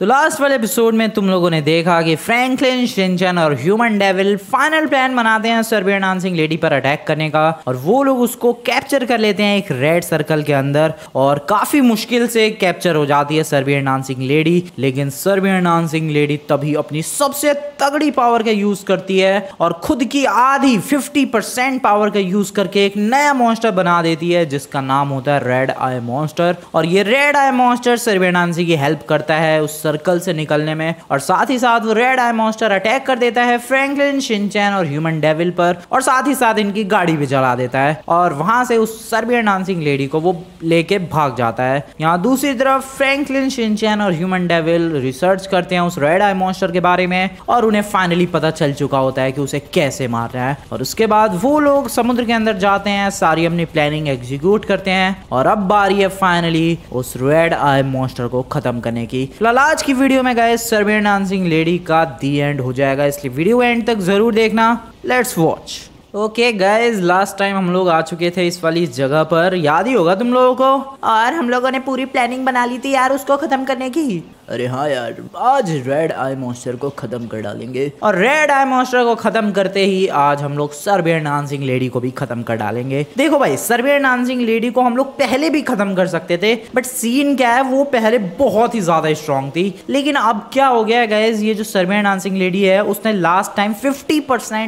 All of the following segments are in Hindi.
तो लास्ट वाले एपिसोड में तुम लोगों ने देखा कि फ्रैंकलिन शिंचन और ह्यूमन डेविल फाइनल प्लान बनाते हैं सर्बियन डांसिंग लेडी पर अटैक करने का और वो लोग उसको कैप्चर कर लेते हैं एक रेड सर्कल के अंदर और काफ़ी मुश्किल से कैप्चर हो जाती है सर्बियन डांसिंग लेडी लेकिन सर्बियन डांसिंग लेडी तभी अपनी सबसे तगड़ी पावर का यूज़ करती है और खुद की आधी 50 परसेंट पावर का यूज़ करके एक नया मॉन्स्टर बना देती है, जिसका नाम होता है रेड आई मॉन्स्टर और ये red eye monster Serbian dancing की हेल्प करता है उस सर्कल से निकलने में और साथ ही साथ वो रेड आई मॉन्स्टर अटैक कर देता है फ्रैंकलिन शिनचैन और ह्यूमन डेविल पर और साथ ही साथ इनकी गाड़ी भी जला देता है और वहाँ से उस सर्बियन डांसिंग लेडी को वो लेके भाग जाता है। यहाँ दूसरी तरफ़ फ्रैंकलिन शिनचैन और ह्यूमन डेविल रिसर्च करते हैं उस रेड आई मॉन्स्टर के बारे में और उन्हें फाइनली पता चल चुका होता है कि उसे कैसे मार रहा है और उसके बाद वो लोग समुद्र के अंदर जाते हैं, सारी अपनी प्लानिंग एग्जीक्यूट करते हैं और अब बारी है फाइनली उस रेड आई मॉन्स्टर को खत्म करने की। फ़िलहाल आज की वीडियो में गए सर्बियन डांसिंग लेडी का दी एंड हो जाएगा। इसलिए वीडियो एंड तक ज़रूर देखना। Let's watch okay guys last time हम लोग आ चुके थे इस वाली जगह पर। याद ही होगा तुम लोगों को? और हम लोगों ने पूरी प्लानिंग बना ली थी यार, उसको खत्म करने की। अरे हाँ यार, आज रेड आई मॉन्स्टर को खत्म कर डालेंगे। और रेड आई मॉन्स्टर को खत्म करते ही आज हम लोग सर्बियन डांसिंग लेडी को भी खत्म कर डालेंगे। देखो भाई सर्बियन डांसिंग लेडी को हम लोग पहले भी खत्म कर सकते थे बट सीन क्या है, वो पहले बहुत ही ज़्यादा स्ट्रॉन्ग थी। लेकिन अब क्या हो गया गैस ये जो सर्बियन डांसिंग लेडी है, उसने लास्ट टाइम फिफ्टी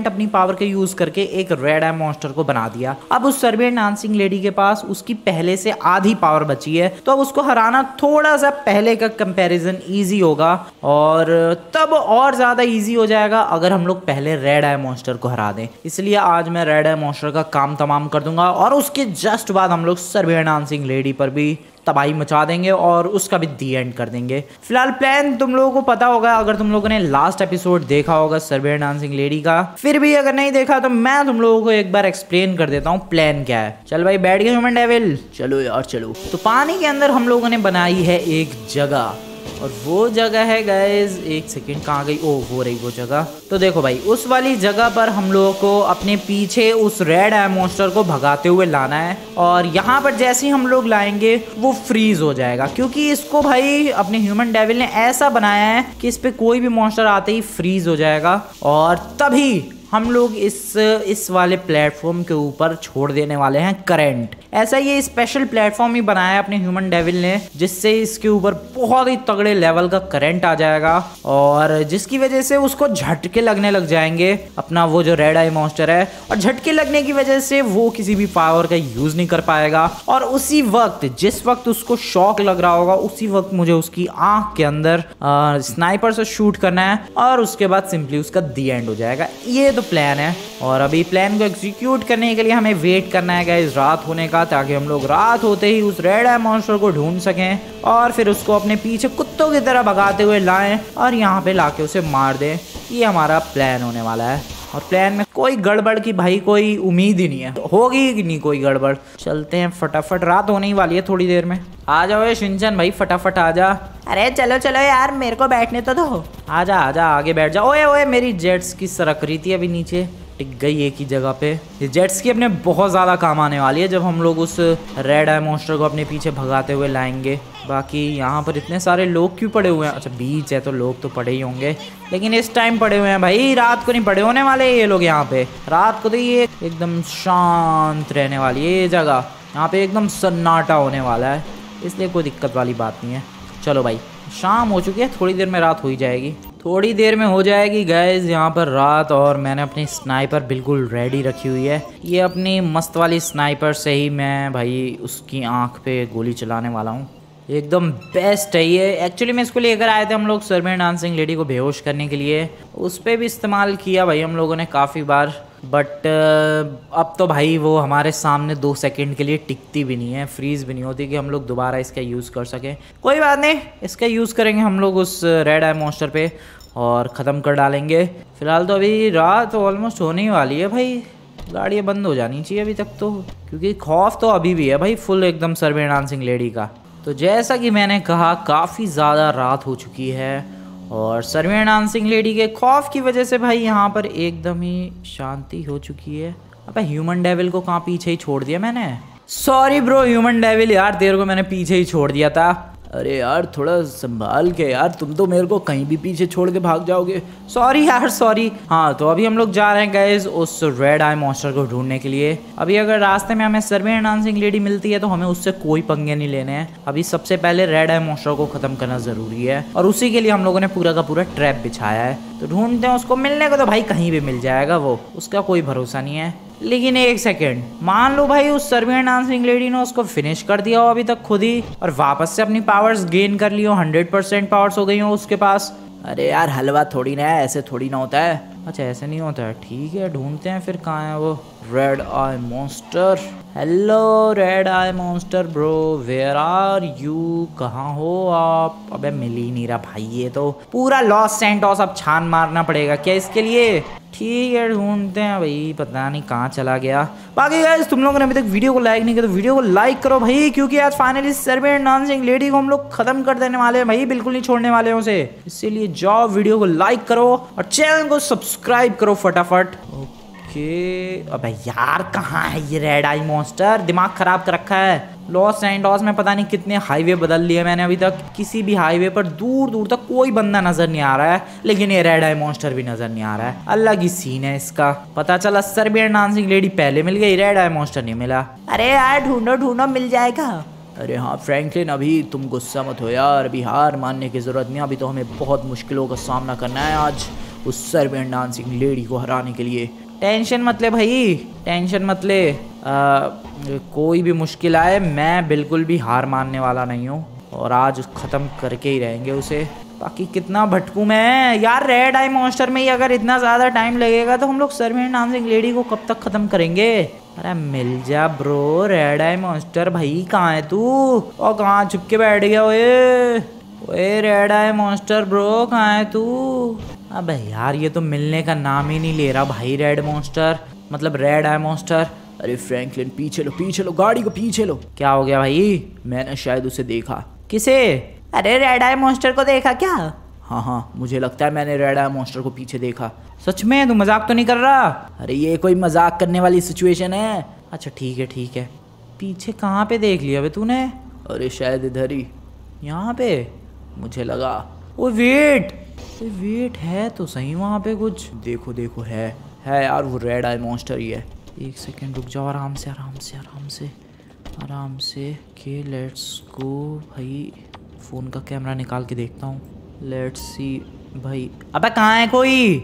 अपनी पावर के यूज़ करके एक रेड आई मॉन्स्टर को बना दिया। अब उस सर्बियन डांसिंग लेडी के पास उसकी पहले से आधी पावर बची है तो अब उसको हराना थोड़ा सा पहले का कंपेरिजन कंपैरिजन ईजी होगा और तब और ज़्यादा ईजी हो जाएगा अगर हम लोग पहले रेड आई मॉन्स्टर को हरा दें। इसलिए आज मैं रेड आई मॉन्स्टर का काम तमाम कर दूँगा और उसके जस्ट बाद हम लोग सर्वे डांसिंग लेडी पर भी तबाही मचा देंगे और उसका भी दी एंड कर देंगे। फ़िलहाल प्लान तुम लोगों को पता होगा, अगर तुम लोगों ने लास्ट एपिसोड देखा होगा सर्वे डांसिंग लेडी का, फिर भी अगर नहीं देखा तो मैं तुम लोगों को एक बार एक्सप्लेन कर देता हूँ प्लान क्या है। चल भाई बैठ गए चलो यार, चलो। तो पानी के अंदर हम लोगों ने बनाई है एक जगह। और वो जगह है गैस एक सेकेंड कहाँ गई? ओ हो रही वो जगह। तो देखो भाई, उस वाली जगह पर हम लोगों को अपने पीछे उस रेड आई मोस्टर को भगाते हुए लाना है और यहाँ पर जैसे ही हम लोग लाएँगे, वो फ्रीज हो जाएगा। क्योंकि इसको भाई, अपने ह्यूमन डेविल ने ऐसा बनाया है कि इस पे कोई भी मॉन्स्टर आते ही फ्रीज हो जाएगा और तभी हम लोग इस इस वाले प्लेटफॉर्म के ऊपर छोड़ देने वाले हैं करंट ऐसा ये स्पेशल प्लेटफॉर्म ही बनाया है अपने ह्यूमन डेविल ने, जिससे इसके ऊपर बहुत ही तगड़े लेवल का करंट आ जाएगा और जिसकी वजह से उसको झटके लगने लग जाएँगे अपना वो जो रेड आई मॉन्स्टर है और झटके लगने की वजह से वो किसी भी पावर का यूज़ नहीं कर पाएगा और उसी वक्त, जिस वक्त उसको शॉक लग रहा होगा, उसी वक्त मुझे उसकी आँख के अंदर स्नाइपर से शूट करना है और उसके बाद सिंपली उसका दी एंड हो जाएगा। ये तो प्लान है। और अभी प्लान को एग्जीक्यूट करने के लिए हमें वेट करना है गाइज़ रात होने का, ताकि हम लोग रात होते ही उस रेड आई मॉन्स्टर को ढूंढ सकें और फिर उसको अपने पीछे कुत्तों की तरह भगाते हुए लाएँ और यहाँ पे लाके उसे मार दें। ये हमारा प्लान होने वाला है। और प्लान में कोई गड़बड़ की भाई कोई उम्मीद ही नहीं है। होगी कि नहीं कोई गड़बड़? चलते हैं फटाफट। रात होने ही वाली है थोड़ी देर में। आ जाओ ये शिंचन भाई फटाफट आ जा। अरे चलो चलो यार मेरे को बैठने तो दो। आ जा आ जा आगे बैठ जाओ ओए ओए मेरी जेट्स की सरक रही थी अभी नीचे। टिक गई एक ही जगह पे। ये जेट्स की अपने बहुत ज़्यादा काम आने वाली है जब हम लोग उस रेड आई मोस्टर को अपने पीछे भगाते हुए लाएँगे। बाकी यहाँ पर इतने सारे लोग क्यों पड़े हुए हैं? अच्छा बीच है तो लोग तो पड़े ही होंगे। लेकिन इस टाइम पड़े हुए हैं भाई। रात को नहीं, पड़े होने वाले ये लोग यहाँ पे। रात को तो ये एकदम शांत रहने वाली है ये जगह। यहाँ पे एकदम सन्नाटा होने वाला है। इसलिए कोई दिक्कत वाली बात नहीं है। चलो भाई, शाम हो चुकी है, थोड़ी देर में रात हो ही जाएगी। थोड़ी देर में हो जाएगी गैस यहाँ पर रात और मैंने अपनी स्नाइपर बिल्कुल रेडी रखी हुई है। ये अपनी मस्त वाली स्नाइपर से ही मैं भाई उसकी आँख पे गोली चलाने वाला हूँ। एकदम बेस्ट है ये। एक्चुअली मैं इसको लेकर आए थे हम लोग सरमेन डांसिंग लेडी को बेहोश करने के लिए, उस पर भी इस्तेमाल किया भाई हम लोगों ने काफ़ी बार। बट अब तो भाई वो हमारे सामने दो सेकंड के लिए टिकती भी नहीं है फ्रीज भी नहीं होती कि हम लोग दोबारा इसका यूज़ कर सकें। कोई बात नहीं, इसका यूज़ करेंगे हम लोग उस रेड आई मोस्टर पे और ख़त्म कर डालेंगे। फ़िलहाल तो अभी रात ऑलमोस्ट होने ही वाली है भाई। गाड़ियाँ बंद हो जानी चाहिए अभी तक तो क्योंकि खौफ तो अभी भी है भाई फुल एकदम सर्वे डांसिंग लेडी का। तो जैसा कि मैंने कहा, काफ़ी ज़्यादा रात हो चुकी है। और सर्वे डांसिंग लेडी के खौफ की वजह से भाई यहाँ पर एकदम ही शांति हो चुकी है। अब ह्यूमन डेविल को कहाँ पीछे ही छोड़ दिया मैंने? सॉरी ब्रो ह्यूमन डेविल यार देर को मैंने पीछे ही छोड़ दिया था। अरे यार, थोड़ा संभाल के यार, तुम तो मेरे को कहीं भी पीछे छोड़ के भाग जाओगे। सॉरी यार सॉरी हाँ तो अभी हम लोग जा रहे हैं गैस उस रेड आई मॉन्स्टर को ढूँढने के लिए। अभी अगर रास्ते में हमें सर्वे डांसिंग लेडी मिलती है तो हमें उससे कोई पंगे नहीं लेने हैं। अभी सबसे पहले रेड आई मॉन्स्टर को खत्म करना ज़रूरी है, और उसी के लिए हम लोगों ने पूरा का पूरा ट्रैप बिछाया है। तो ढूंढते हैं उसको, मिलने को तो भाई कहीं भी मिल जाएगा वो, उसका कोई भरोसा नहीं है। लेकिन एक सेकेंड मान लो भाई उस सर्बियन डांसिंग लेडी ने उसको फिनिश कर दिया हो अभी तक खुद ही, और वापस से अपनी पावर्स गेन कर ली हो हंड्रेड परसेंट पावर्स हो गई हो उसके पास। अरे यार, हलवा थोड़ी ना है, ऐसे थोड़ी ना होता है। अच्छा ऐसे नहीं होता है। ठीक है, ढूंढते हैं फिर कहाँ है वो। Red eye monster hello red eye monster bro where are you कहाँ हो आप? अबे मिल ही नहीं रहा भाई ये तो। पूरा लॉस सेंटॉस अब छान मारना पड़ेगा। क्या इसके लिए? ठीक है, ढूंढते हैं भाई, पता नहीं कहाँ चला गया। बाकी गाइस तुम लोगों ने अभी तक वीडियो को लाइक नहीं किया तो वीडियो को लाइक करो भाई, क्योंकि आज फाइनली सर्वेंट डांसिंग लेडी को हम लोग खत्म कर देने वाले हैं भाई, बिल्कुल नहीं छोड़ने वाले हैं उसे। इसीलिए जाओ, वीडियो को लाइक करो और चैनल को सब्सक्राइब करो फटाफट। ओके अबे यार कहाँ है ये रेड आई मॉन्स्टर दिमाग खराब कर रखा है। लॉस एंडॉस में पता नहीं कितने हाईवे बदल लिए मैंने अभी तक। किसी भी हाईवे पर दूर दूर तक कोई बंदा नज़र नहीं आ रहा है लेकिन ये रेड आई मॉन्स्टर भी नज़र नहीं आ रहा है। अलग ही सीन है इसका। पता चला सर्बियन डांसिंग लेडी पहले मिल गई रेड आई मॉन्स्टर नहीं मिला। अरे यार ढूंढो ढूंढो मिल जाएगा। अरे हाँ फ्रैंकलिन अभी तुम गुस्सा मत हो यार। अभी हार मानने की ज़रूरत नहीं अभी तो हमें बहुत मुश्किलों का सामना करना है आज उस सर्बियन डांसिंग लेडी को हराने के लिए। टेंशन मत ले भाई टेंशन मत ले। आ, कोई भी मुश्किल आए मैं बिल्कुल भी हार मानने वाला नहीं हूँ और आज ख़त्म करके ही रहेंगे उसे। बाकी कितना भटकू मैं? यार रेड आई मॉन्स्टर में ही अगर इतना ज़्यादा टाइम लगेगा तो हम लोग सर्वेंट डांसिंग लेडी को कब तक ख़त्म करेंगे? अरे मिल जा ब्रो रेड आई मॉन्स्टर भाई कहाँ है तू? और कहाँ छुप के बैठ गया ओए? ओए रेड आई मॉन्स्टर ब्रो कहाँ है तू? अबे यार, ये तो मिलने का नाम ही नहीं ले रहा भाई रेड मॉन्स्टर मतलब रेड आई मॉन्स्टर अरे फ्रैंकलिन पीछे लो पीछे लो, गाड़ी को पीछे लो। क्या हो गया भाई? मैंने शायद उसे देखा। किसे? अरे रेड आई मॉन्स्टर को देखा क्या? हाँ हाँ मुझे लगता है मैंने रेड आई मॉन्स्टर को पीछे देखा। सच में, तू मज़ाक तो नहीं कर रहा? अरे ये कोई मज़ाक करने वाली सिचुएशन है। अच्छा ठीक है ठीक है। पीछे कहाँ पे देख लिया अबे तूने? अरे शायद इधर ही। यहाँ पे? मुझे लगा। ओ वेट वेट है तो सही वहाँ पे कुछ? देखो देखो, है है यार वो रेड आई मॉन्स्टर ही है। एक सेकेंड रुक जाओ, आराम से आराम से आराम से आराम से। के लेट्स गो भाई। फ़ोन का कैमरा निकाल के देखता हूँ। लेट्स सी भाई। अबे कहाँ है कोई?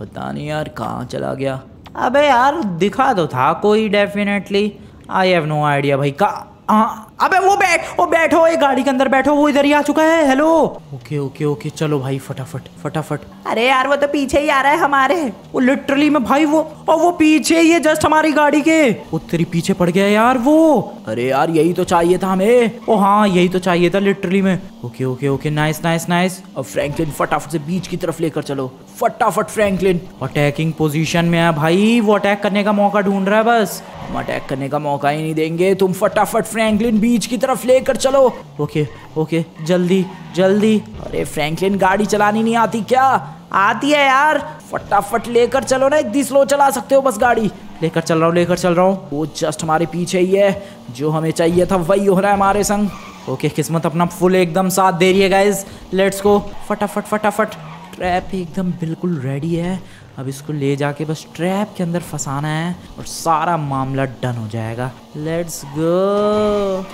पता नहीं यार, कहाँ चला गया? अबे यार, दिखा तो था कोई definitely I have no idea भाई। का हाँ अबे वो बैठ वो बैठो ये गाड़ी के अंदर बैठो वो इधर ही आ चुका है हेलो ओके ओके ओके चलो भाई फटाफट फटाफट। अरे यार वो तो पीछे ही आ रहा है हमारे। वो लिटरली में भाई वो और वो पीछे ही है जस्ट हमारी गाड़ी के। वो तेरी पीछे पड़ गया यार वो। अरे यार यही तो चाहिए था हमें। ओ हाँ यही तो चाहिए था लिटरली में। Okay okay okay nice nice nice अब फ्रैंकलिन फटाफट से बीच की तरफ़ लेकर चलो। फटाफट फ्रैंकलिन अटैकिंग पोजीशन में है भाई वो अटैक करने का मौका ढूंढ रहा है बस। हम अटैक करने का मौका ही नहीं देंगे तुम फटाफट फ्रैंकलिन बीच की तरफ़ लेकर चलो। ओके ओके जल्दी जल्दी। अरे फ्रैंकलिन गाड़ी चलानी नहीं आती क्या? आती है यार। फटाफट लेकर चलो ना इतनी स्लो चला सकते हो बस गाड़ी। लेकर चल रहा हूँ लेकर चल रहा हूँ। वो जस्ट हमारे पीछे ही है। जो हमें चाहिए था वही हो रहा है हमारे संग। ओके किस्मत अपना फुल एकदम साथ दे रही है गाइज़ लेट्स गो फटाफट फटाफट। ट्रैप एकदम बिल्कुल रेडी है। अब इसको ले जाके बस ट्रैप के अंदर फंसाना है और सारा मामला डन हो जाएगा। लेट्स गो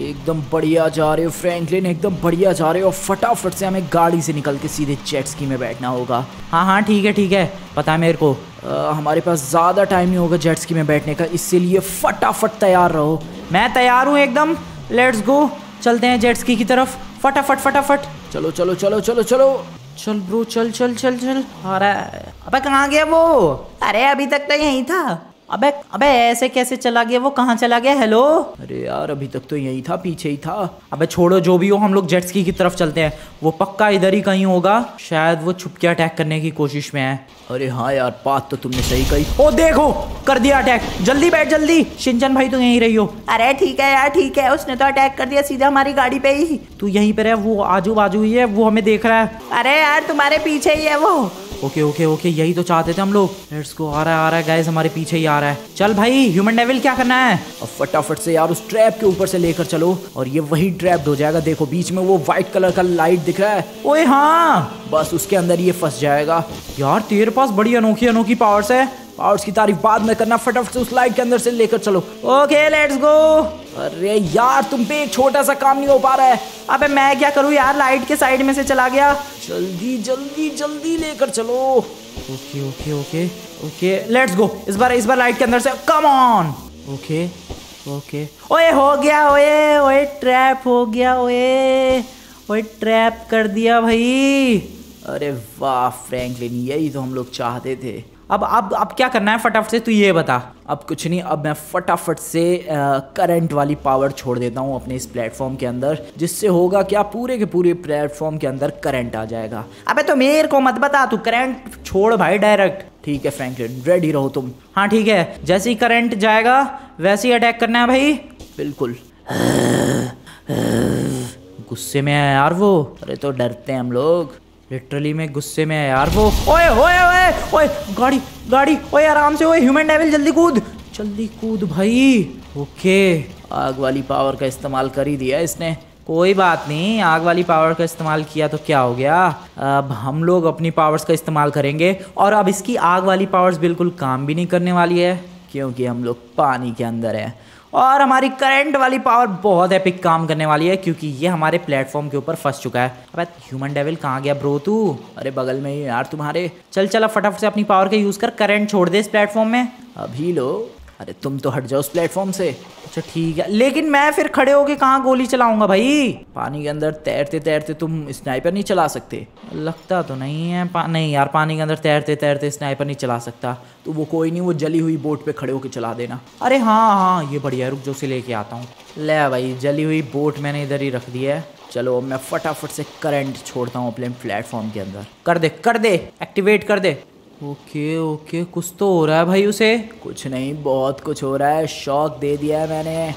एकदम बढ़िया जा रहे हो फ्रैंकलिन एकदम बढ़िया जा रहे हो। फटाफट से हमें गाड़ी से निकल के सीधे जेट स्की में बैठना होगा। हाँ हाँ ठीक है ठीक है। पता है मेरे को आ, हमारे पास ज़्यादा टाइम नहीं होगा जेट स्की में बैठने का इसीलिए फटाफट तैयार रहो। मैं तैयार हूँ एकदम। लेट्स गो चलते हैं जेट स्की की तरफ़। फटाफट फटाफट। चलो चलो चलो चलो चलो। चल ब्रो चल चल चल चल। अरे अबे कहाँ गया वो? अरे अभी तक तो यहीं था। अबे अबे ऐसे कैसे चला गया वो? कहाँ चला गया? हेलो? अरे यार अभी तक तो यही था पीछे ही था। अबे छोड़ो जो भी हो हम लोग जेट्स की तरफ़ चलते हैं। वो पक्का इधर ही कहीं होगा। शायद वो छुप के अटैक करने की कोशिश में है। अरे हाँ यार बात तो तुमने सही कही। ओ देखो कर दिया अटैक जल्दी बैठ जल्दी। सिंचन भाई तो यहीं रही हो। अरे ठीक है यार ठीक है। उसने तो अटैक कर दिया सीधा हमारी गाड़ी पे ही। तू यहीं पर है वो आजू बाजू ही है वो हमें देख रहा है। अरे यार तुम्हारे पीछे ही है वो। ओके ओके ओके यही तो चाहते थे हम लोग। लेट्स गो आ रहा है आ रहा है गाइस हमारे पीछे ही आ रहा है। चल भाई ह्यूमन डेविल क्या करना है? अब फटाफट से यार उस ट्रैप के ऊपर से लेकर चलो और ये वही ट्रैप हो जाएगा। देखो बीच में वो व्हाइट कलर का लाइट दिख रहा है। ओए हाँ। बस उसके अंदर ये फंस जाएगा। यार तेरे पास बड़ी अनोखी अनोखी पावर्स है। पावर्स की तारीफ़ बाद में करना, फटाफट से उस लाइट के अंदर से लेकर चलो। ओके लेट्स गो अरे यार, तुम पे एक छोटा सा काम नहीं हो पा रहा है। अबे मैं क्या करूँ यार लाइट के साइड में से चला गया। जल्दी जल्दी जल्दी लेकर चलो। Okay okay okay okay let's go इस बार इस बार लाइट के अंदर से कम ऑन ओके ओके ओए, हो गया, ओए ओए ट्रैप हो गया, ओए ओए ट्रैप कर दिया भाई। अरे वाह फ्रैंकलिन यही तो हम लोग चाहते थे। अब अब अब क्या करना है फटाफट से? तू ये बता। अब कुछ नहीं, अब मैं फटाफट से करंट वाली पावर छोड़ देता हूँ अपने इस प्लेटफॉर्म के अंदर, जिससे होगा क्या पूरे के पूरे प्लेटफॉर्म के अंदर करंट आ जाएगा। अबे तो मेरे को मत बता, तू करंट छोड़ भाई डायरेक्ट ठीक है फ्रैंकलिन रेडी रहो तुम। हाँ ठीक है, जैसे ही करंट जाएगा, वैसे ही अटैक करना है भाई। बिल्कुल। गुस्से में है यार वो। अरे तो डरते हैं हम लोग। लिटरली में गुस्से में है यार, वो, ओए ओए ओए ओए, गाड़ी गाड़ी, ओए, आराम से, ओए ह्यूमन डेविल जल्दी कूद जल्दी कूद भाई। ओके आग वाली पावर का इस्तेमाल कर ही दिया इसने। कोई बात नहीं, आग वाली पावर का इस्तेमाल किया तो क्या हो गया? अब हम लोग अपनी पावर्स का इस्तेमाल करेंगे, और अब इसकी आग वाली पावर्स बिल्कुल काम भी नहीं करने वाली है, क्योंकि हम लोग पानी के अंदर हैं। और हमारी करंट वाली पावर बहुत एपिक काम करने वाली है, क्योंकि ये हमारे प्लेटफॉर्म के ऊपर फंस चुका है। अब ह्यूमन डेविल कहाँ गया ब्रो तू? अरे बगल में यार तुम्हारे। चल चल फटाफट से अपनी पावर का यूज़ कर करंट छोड़ दे इस प्लेटफॉर्म में। अभी लो। अरे तुम तो हट जाओ उस प्लेटफॉर्म से। अच्छा ठीक है। लेकिन मैं फिर खड़े होके कहाँ गोली चलाऊँगा भाई? पानी के अंदर तैरते तैरते तुम स्नाइपर नहीं चला सकते। लगता तो नहीं है, पा... नहीं यार, पानी के अंदर तैरते तैरते स्नाइपर नहीं चला सकता। तो वो कोई नहीं, वो जली हुई बोट पे खड़े होकर चला देना। अरे हाँ हाँ ये बढ़िया रुक जो से लेके आता हूँ। ले भाई, जली हुई बोट मैंने इधर ही रख दी है। चलो मैं फटाफट से करंट छोड़ता हूँ अपने प्लेटफॉर्म के अंदर। कर दे कर दे एक्टिवेट कर दे। ओके ओके, कुछ तो हो रहा है भाई उसे। कुछ नहीं, बहुत कुछ हो रहा है। शौक दे दिया है मैंने।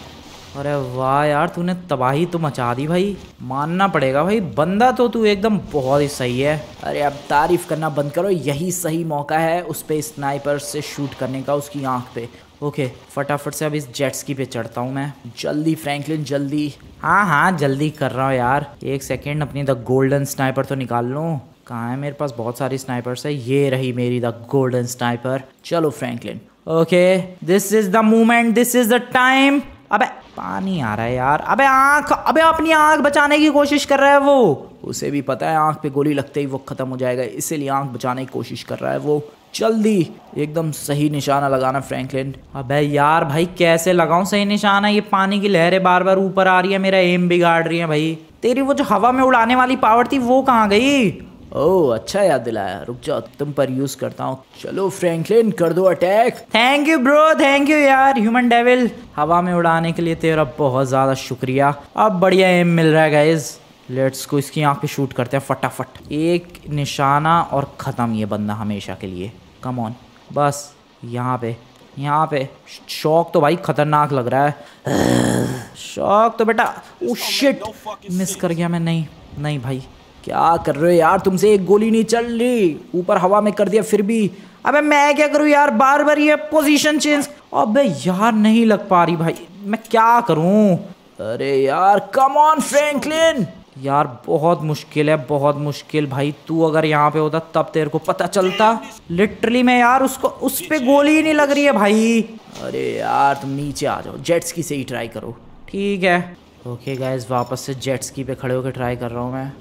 अरे वाह यार, तूने तबाही तो मचा दी भाई। मानना पड़ेगा भाई, बंदा तो तू एकदम बहुत ही सही है। अरे अब तारीफ़ करना बंद करो, यही सही मौका है उस पर स्नाइपर से शूट करने का उसकी आँख पे। ओके, फटाफट से अब इस जेट्सकी पे चढ़ता हूँ मैं। जल्दी, फ्रैंकलिन, जल्दी। हाँ हाँ जल्दी कर रहा हूँ यार। एक सेकेंड, अपनी द गोल्डन स्नाइपर तो निकाल लूँ। कहाँ है? मेरे पास बहुत सारी स्नाइपर्स है। ये रही मेरी द गोल्डन स्नाइपर चलो Franklin okay this is the moment this is the time अबे, पानी आ रहा है यार। अबे, आँख, अबे, अपनी आँख बचाने की कोशिश कर रहा है वो। उसे भी पता है, आँख पे गोली लगते ही वो खत्म हो जाएगा। इसीलिए आँख बचाने की कोशिश कर रहा है वो। जल्दी, एकदम सही निशाना लगाना फ्रैंकलिन अबे यार, भाई, कैसे लगाऊँ? सही निशाना? ये पानी की लहरें बार बार ऊपर आ रही है। मेरा एम बिगाड़ रही है, भाई। तेरी वो जो हवा में उड़ाने वाली पावर थी, वो कहाँ गई? ओह अच्छा याद दिलाया। रुक जाओ तुम पर यूज़ करता हूँ। चलो फ्रैंकलिन कर दो attack. Thank you bro thank you यार ह्यूमन डेविल हवा में उड़ाने के लिए तेरा बहुत ज़्यादा शुक्रिया। अब बढ़िया एम मिल रहा है गाइज़ लेट्स को इसकी आँख पे शूट करते हैं फटाफट। एक निशाना और ख़त्म ये बंदा हमेशा के लिए। कम ऑन बस यहाँ पे यहाँ पे। शौक तो भाई खतरनाक लग रहा है। शौक तो बेटा ओ शिट मिस कर गया मैं नहीं नहीं भाई। क्या कर रहे हो यार? तुमसे एक गोली नहीं चल रही। ऊपर हवा में कर दिया, फिर भी। अबे मैं क्या करूँ यार? बार बार ये पोजीशन चेंज अबे यार नहीं लग पा रही भाई। मैं क्या करूँ? अरे यार कम ऑन फ्रैंकलिन यार, बहुत मुश्किल है, बहुत मुश्किल भाई। तू अगर यहाँ पे होता, तब तेरे को पता चलता। लिटरली मैं यार उसको, उस पे गोली ही नहीं लग रही है भाई। अरे यार, तुम नीचे आ जाओ। जेट्स की से ही ट्राई करो। ठीक है। ओके गाइस वापस से जेट्स की पे खड़े होकर ट्राई कर रहा हूँ मैं।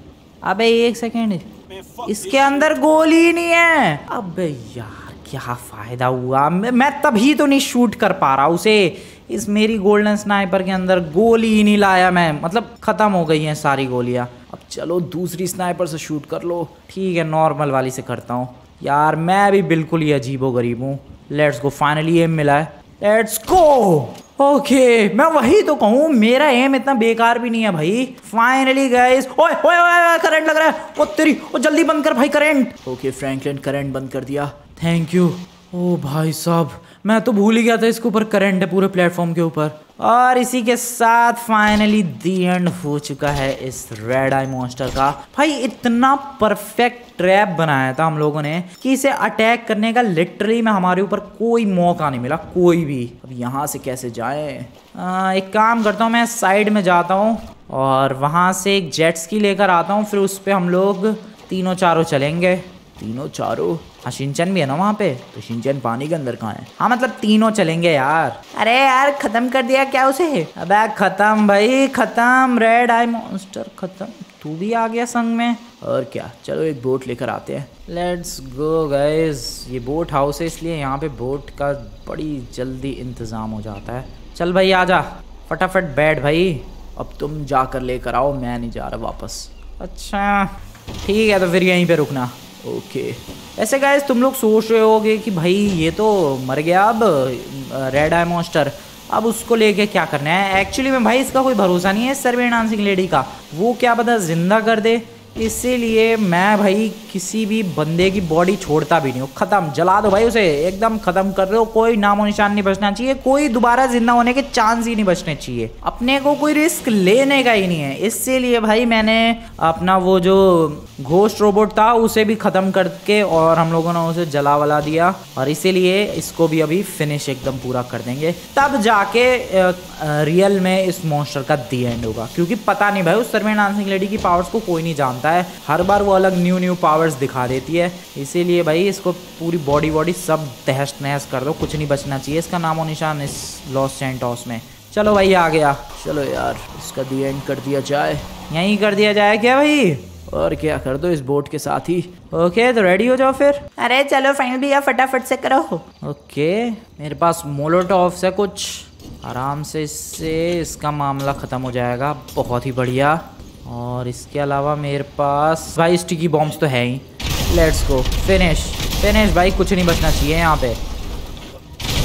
अबे एक सेकेंड इसके अंदर गोली नहीं है। अबे यार क्या फ़ायदा हुआ? मैं, मैं तभी तो नहीं शूट कर पा रहा उसे। इस मेरी गोल्डन स्नाइपर के अंदर गोली ही नहीं लाया मैं। मतलब ख़त्म हो गई हैं सारी गोलियाँ। अब चलो दूसरी स्नाइपर से शूट कर लो। ठीक है नॉर्मल वाली से करता हूँ। यार मैं भी बिल्कुल ही अजीबो गरीब हूँ। लेट्स गो फाइनली एम मिला है। लेट्स गो ओके मैं वही तो कहूँ मेरा एम इतना बेकार भी नहीं है भाई। फाइनली गाइस ओए ओए ओए करंट लग रहा है। ओ तेरी ओ जल्दी बंद कर भाई करंट ओके फ्रैंकलिन करंट बंद कर दिया। थैंक यू ओ भाई साहब मैं तो भूल ही गया था इसके ऊपर करंट है पूरे प्लेटफॉर्म के ऊपर। और इसी के साथ फाइनली दी एंड हो चुका है इस रेड आई मॉन्स्टर का। भाई इतना परफेक्ट ट्रैप बनाया था हम लोगों ने कि इसे अटैक करने का लिटरली में हमारे ऊपर कोई मौका नहीं मिला कोई भी। अब यहाँ से कैसे जाए? आ, एक काम करता हूँ मैं साइड में जाता हूँ और वहाँ से एक जेट्स की लेकर आता हूँ फिर उस पर हम लोग तीनों चारों चलेंगे। तीनों चारों। हाँ सिंचन भी है ना वहाँ पे? तो सिंचन पानी के अंदर कहाँ है? हाँ मतलब तीनों चलेंगे यार। अरे यार खत्म कर दिया क्या उसे? अबे खत्म भाई खत्म। रेड आई मॉन्स्टर खत्म। तू भी आ गया संग में। और क्या? चलो एक बोट लेकर आते हैं। लेट्स गो गाइस ये बोट हाउस है इसलिए यहाँ पे बोट का बड़ी जल्दी इंतज़ाम हो जाता है। चल भाई आ जा। फटाफट बैठ भाई। अब तुम जाकर लेकर आओ मैं नहीं जा रहा वापस। अच्छा ठीक है तो फिर यहीं पे रुकना। ओके ऐसे गाइस तुम लोग सोच रहे होगे कि भाई, ये तो मर गया अब रेड आई मॉन्स्टर अब उसको लेके क्या करना है? एक्चुअली में भाई, इसका कोई भरोसा नहीं है सर्वे डांसिंग लेडी का। वो क्या पता ज़िंदा कर दे? इसीलिए मैं भाई किसी भी बंदे की बॉडी छोड़ता भी नहीं हूँ। खत्म। जला दो भाई उसे। एकदम खत्म कर दो कोई नामो निशान नहीं बचना चाहिए। कोई दोबारा ज़िंदा होने के चांस ही नहीं बचने चाहिए। अपने को कोई रिस्क लेने का ही नहीं है। इसीलिए भाई मैंने अपना वो जो घोस्ट रोबोट था, उसे भी खत्म करके और हम लोगों ने उसे जला वला दिया। और इसीलिए इसको भी अभी फिनिश एकदम पूरा कर देंगे। तब जाके रियल में इस मॉन्स्टर का दी एंड होगा। क्योंकि पता नहीं भाई, उस सरवे डांसिंग लेडी की पावर्स को कोई नहीं जानता। है। हर बार वो अलग न्यू न्यू पावर्स दिखा देती है। इसीलिए भाई इसको पूरी बॉडी वॉडी सब तहस नहस कर दो कुछ नहीं बचना चाहिए। इसका नामो निशान इस लॉस सेंटोस में। चलो भाई आ गया। चलो यार इसका दी एंड कर दिया जाए। यहीं कर दिया जाए क्या भाई? और क्या कर दो इस बोट के साथ ही। ओके तो रेडी हो जाओ फिर। अरे चलो फाइनल भैया फटाफट से करो। ओके मेरे पास मोलोटॉफ्स है कुछ। आराम से इससे इसका मामला ख़त्म हो जाएगा। बहुत ही बढ़िया। और इसके अलावा मेरे पास भाई स्टिकी बॉम्ब्स तो है ही। लेट्स गो फिनिश फिनिश भाई, कुछ नहीं बचना चाहिए यहाँ पे।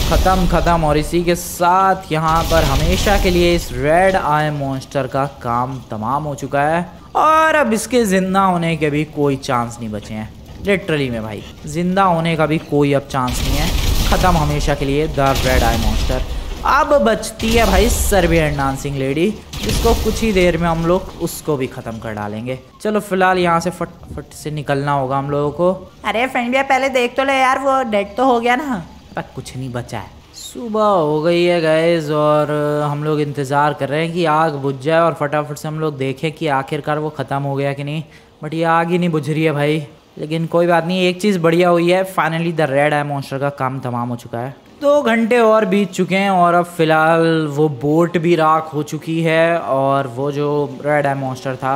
ख़त्म ख़त्म। और इसी के साथ यहाँ पर हमेशा के लिए इस रेड आई मॉन्स्टर का काम तमाम हो चुका है। और अब इसके ज़िंदा होने के भी कोई चांस नहीं बचे हैं। लिटरली में भाई। ज़िंदा होने का भी कोई अब चांस नहीं है। ख़त्म हमेशा के लिए द रेड आई मॉन्स्टर अब बचती है भाई सर्बियन डांसिंग लेडी जिसको कुछ ही देर में हम लोग उसको भी ख़त्म कर डालेंगे। चलो फ़िलहाल यहाँ से फट फट से निकलना होगा हम लोगों को। अरे फ्रेंड भैया पहले देख तो ले यार वो डेड तो हो गया ना। पर कुछ नहीं बचा है। सुबह हो गई है गैस और हम लोग इंतज़ार कर रहे हैं कि आग बुझ जाए और फटाफट से हम लोग देखें कि आखिरकार वो ख़त्म हो गया कि नहीं। बट ये आग ही नहीं बुझ रही है भाई। लेकिन कोई बात नहीं एक चीज़ बढ़िया हुई है finally the red eye monster का काम तमाम हो चुका है। दो घंटे और बीत चुके हैं और अब फ़िलहाल वो बोट भी राख हो चुकी है और वो जो रेड आई मॉन्स्टर था,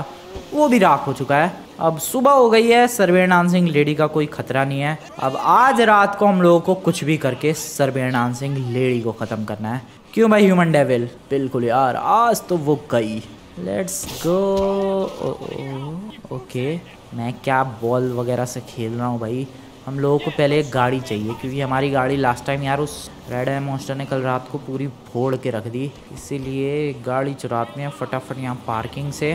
वो भी राख हो चुका है। अब सुबह हो गई है सरवेर डांसिंग लेडी का कोई खतरा नहीं है। अब आज रात को हम लोगों को कुछ भी करके सरवेर डांसिंग लेडी को ख़त्म करना है। क्यों भाई ह्यूमन डेविल बिल्कुल यार, आज तो वो गई। Let's go okay. मैं क्या बॉल वगैरह से खेल रहा हूँ भाई? हम लोगों को पहले एक गाड़ी चाहिए क्योंकि हमारी गाड़ी लास्ट टाइम यार उस रेड आई मॉन्स्टर ने कल रात को पूरी फोड़ के रख दी। इसीलिए गाड़ी चुराते हैं फटाफट यहाँ पार्किंग से।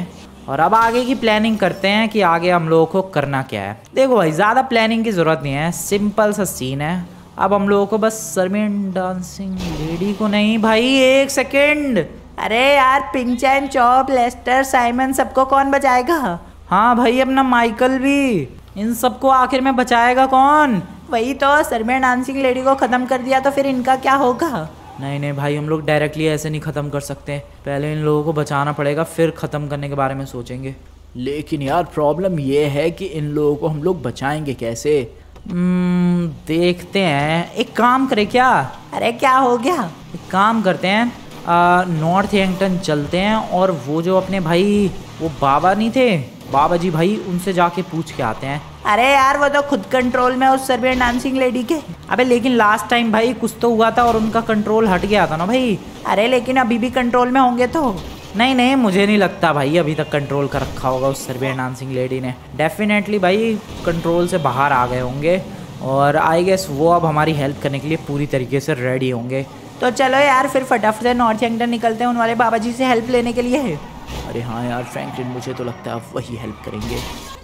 और अब आगे की प्लानिंग करते हैं कि आगे हम लोगों को करना क्या है। देखो भाई ज़्यादा प्लानिंग की ज़रूरत नहीं है सिंपल सा सीन है। अब हम लोगों को बस सरमीन डांसिंग लेडी को नहीं भाई एक सेकेंड अरे यार पिंचैन चौप लेस्टर साइमन सबको कौन बचाएगा हाँ भाई अपना माइकल भी। इन सबको आखिर में बचाएगा कौन? वही तो सरमेन डांसिंग लेडी को ख़त्म कर दिया तो फिर इनका क्या होगा? नहीं नहीं भाई हम लोग डायरेक्टली ऐसे नहीं ख़त्म कर सकते। पहले इन लोगों को बचाना पड़ेगा फिर ख़त्म करने के बारे में सोचेंगे। लेकिन यार प्रॉब्लम ये है कि इन लोगों को हम लोग बचाएँगे कैसे? हम्म, देखते हैं। एक काम करें क्या? अरे क्या हो गया? एक काम करते हैं। नॉर्थ एंगटन चलते हैं और वो जो अपने भाई वो बाबा नहीं थे? बाबा जी भाई उनसे जाके पूछ के आते हैं। अरे यार वो तो खुद कंट्रोल में उस सर्बियन डांसिंग लेडी के। अबे लेकिन लास्ट टाइम भाई कुछ तो हुआ था और उनका कंट्रोल हट गया था ना भाई। अरे लेकिन अभी भी कंट्रोल में होंगे तो। नहीं नहीं मुझे नहीं लगता भाई अभी तक कंट्रोल कर रखा होगा उस सर्बियन डांसिंग लेडी ने। डेफिनेटली भाई कंट्रोल से बाहर आ गए होंगे और आई गेस वो अब हमारी हेल्प करने के लिए पूरी तरीके से रेडी होंगे। तो चलो यार फिर फटाफट से नॉर्थ एंगटन निकलते हैं उन वाले बाबा जी से हेल्प लेने के लिए। अरे हाँ यार फ्रैंकलिन मुझे तो लगता है वही हेल्प करेंगे।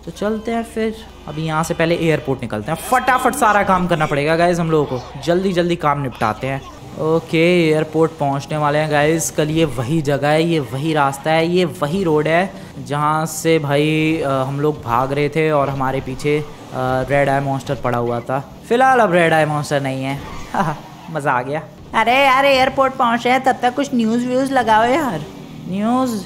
तो चलते हैं फिर। अभी यहाँ से पहले एयरपोर्ट निकलते हैं। फटाफट सारा काम करना पड़ेगा गाइज़ हम लोगों को। जल्दी जल्दी काम निपटाते हैं। ओके एयरपोर्ट पहुँचने वाले हैं गाइज़ कल ये वही जगह है ये वही रास्ता है ये वही रोड है जहाँ से भाई आ, हम लोग भाग रहे थे और हमारे पीछे रेड आई मॉन्स्टर पड़ा हुआ था। फ़िलहाल अब रेड आई मॉन्स्टर नहीं है। मज़ा आ गया। अरे यार एयरपोर्ट पहुँचे हैं तब तक कुछ न्यूज़ व्यूज़ लगाओ यार। न्यूज़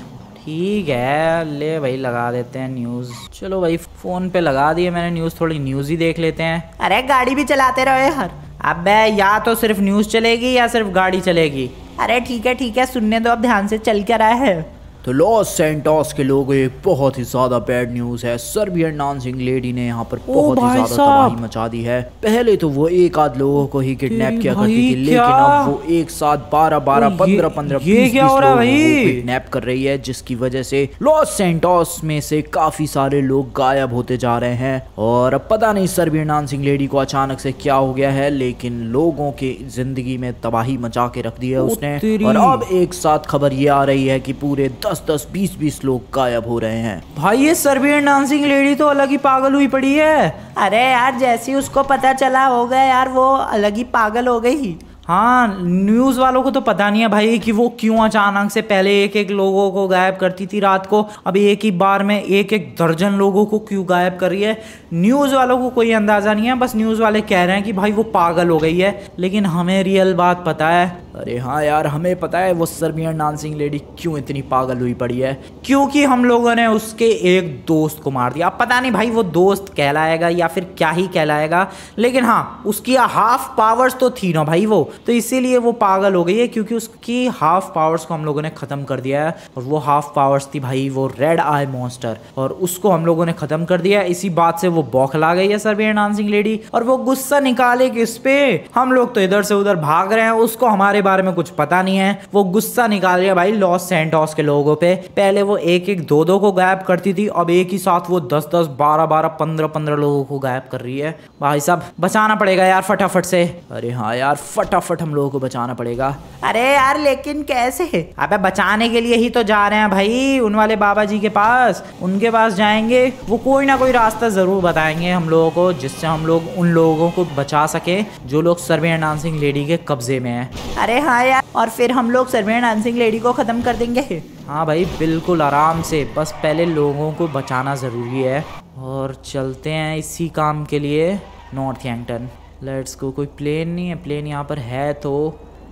ठीक है ले भाई लगा देते हैं न्यूज़ चलो भाई फ़ोन पे लगा दिए मैंने न्यूज़ थोड़ी न्यूज़ ही देख लेते हैं। अरे गाड़ी भी चलाते रहो यार। अब या तो सिर्फ़ न्यूज़ चलेगी या सिर्फ़ गाड़ी चलेगी। अरे ठीक है ठीक है सुनने दो अब ध्यान से चल क्या रहा है? तो लॉस सेंटोस के लोगों एक बहुत ही ज़्यादा बैड न्यूज़ है। सर्बियन डांसिंग लेडी ने यहाँ पर बहुत ही ज़्यादा तबाही मचा दी है। पहले तो वो एक आध लोगों को ही किडनैप किया करती थी लेकिन अब वो एक साथ बारह बारह पंद्रह पंद्रह हो किडनैप कर रही है जिसकी वजह से लॉस सेंटोस में से काफ़ी सारे लोग गायब होते जा रहे हैं। और अब पता नहीं सर्बियन डांसिंग लेडी को अचानक से क्या हो गया है लेकिन लोगों की ज़िंदगी में तबाही मचा के रख दी है उसने। और अब एक साथ खबर ये आ रही है की पूरे दस दस बीस बीस लोग गायब हो रहे हैं। भाई ये सर्बियन डांसिंग लेडी तो अलग ही पागल हुई पड़ी है। अरे यार जैसे उसको पता चला हो गया यार वो अलग ही पागल हो गई। हाँ न्यूज़ वालों को तो पता नहीं है भाई कि वो क्यों अचानक से पहले एक एक लोगों को गायब करती थी रात को। अभी एक ही बार में एक एक दर्जन लोगों को क्यों गायब कर रही है? न्यूज़ वालों को कोई अंदाज़ा नहीं है बस न्यूज़ वाले कह रहे हैं कि भाई वो पागल हो गई है। लेकिन हमें रियल बात पता है अरे हाँ यार, हमें पता है वो सर्बियन डांसिंग लेडी क्यों इतनी पागल हुई पड़ी है? क्योंकि हम लोगों ने उसके एक दोस्त को मार दिया। अब पता नहीं भाई वो दोस्त कहलाएगा या फिर क्या ही कहलाएगा, लेकिन हाँ उसकी हाफ़ पावर्स तो थी ना भाई वो। तो इसीलिए वो पागल हो गई है क्योंकि उसकी हाफ़ पावर्स को हम लोगों ने ख़त्म कर दिया है। और वो हाफ़ पावर्स थी भाई वो रेड आई मॉन्स्टर और उसको हम लोगों ने ख़त्म कर दिया इसी बात से वो बौखला गई है सर्बियन डांसिंग लेडी। और वो गुस्सा निकाले कि किस पे? हम लोग तो इधर से उधर भाग रहे हैं। उसको हमारे बारे में कुछ पता नहीं है। वो गुस्सा निकाल रही है भाई लॉस सेंटोस के लोगों पे। पहले वो एक एक दो दो को गायब करती थी, अब एक ही साथ वो दस दस बारह बारह पंद्रह पंद्रह लोगों को गायब कर रही है। भाई साहब, बचाना पड़ेगा यार फटाफट से। अरे हाँ यार, फटाफट हम लोगों को बचाना पड़ेगा। अरे यार, लेकिन कैसे? अबे बचाने के लिए ही तो जा रहे हैं भाई, उन वाले बाबा जी के पास। उनके पास जाएँगे, वो कोई ना कोई रास्ता ज़रूर बताएँगे हम लोगों को, जिससे हम लोग उन लोगों को बचा सके, जो लोग सर्बियन डांसिंग लेडी के कब्जे में है। अरे हाँ यार और फिर हम लोग सर्बियन डांसिंग लेडी को ख़त्म कर देंगे। हाँ भाई बिल्कुल आराम से। बस पहले लोगों को बचाना ज़रूरी है। और चलते हैं इसी काम के लिए नॉर्थ यंगटन लेट्स को कोई प्लेन नहीं है। प्लेन यहाँ पर है तो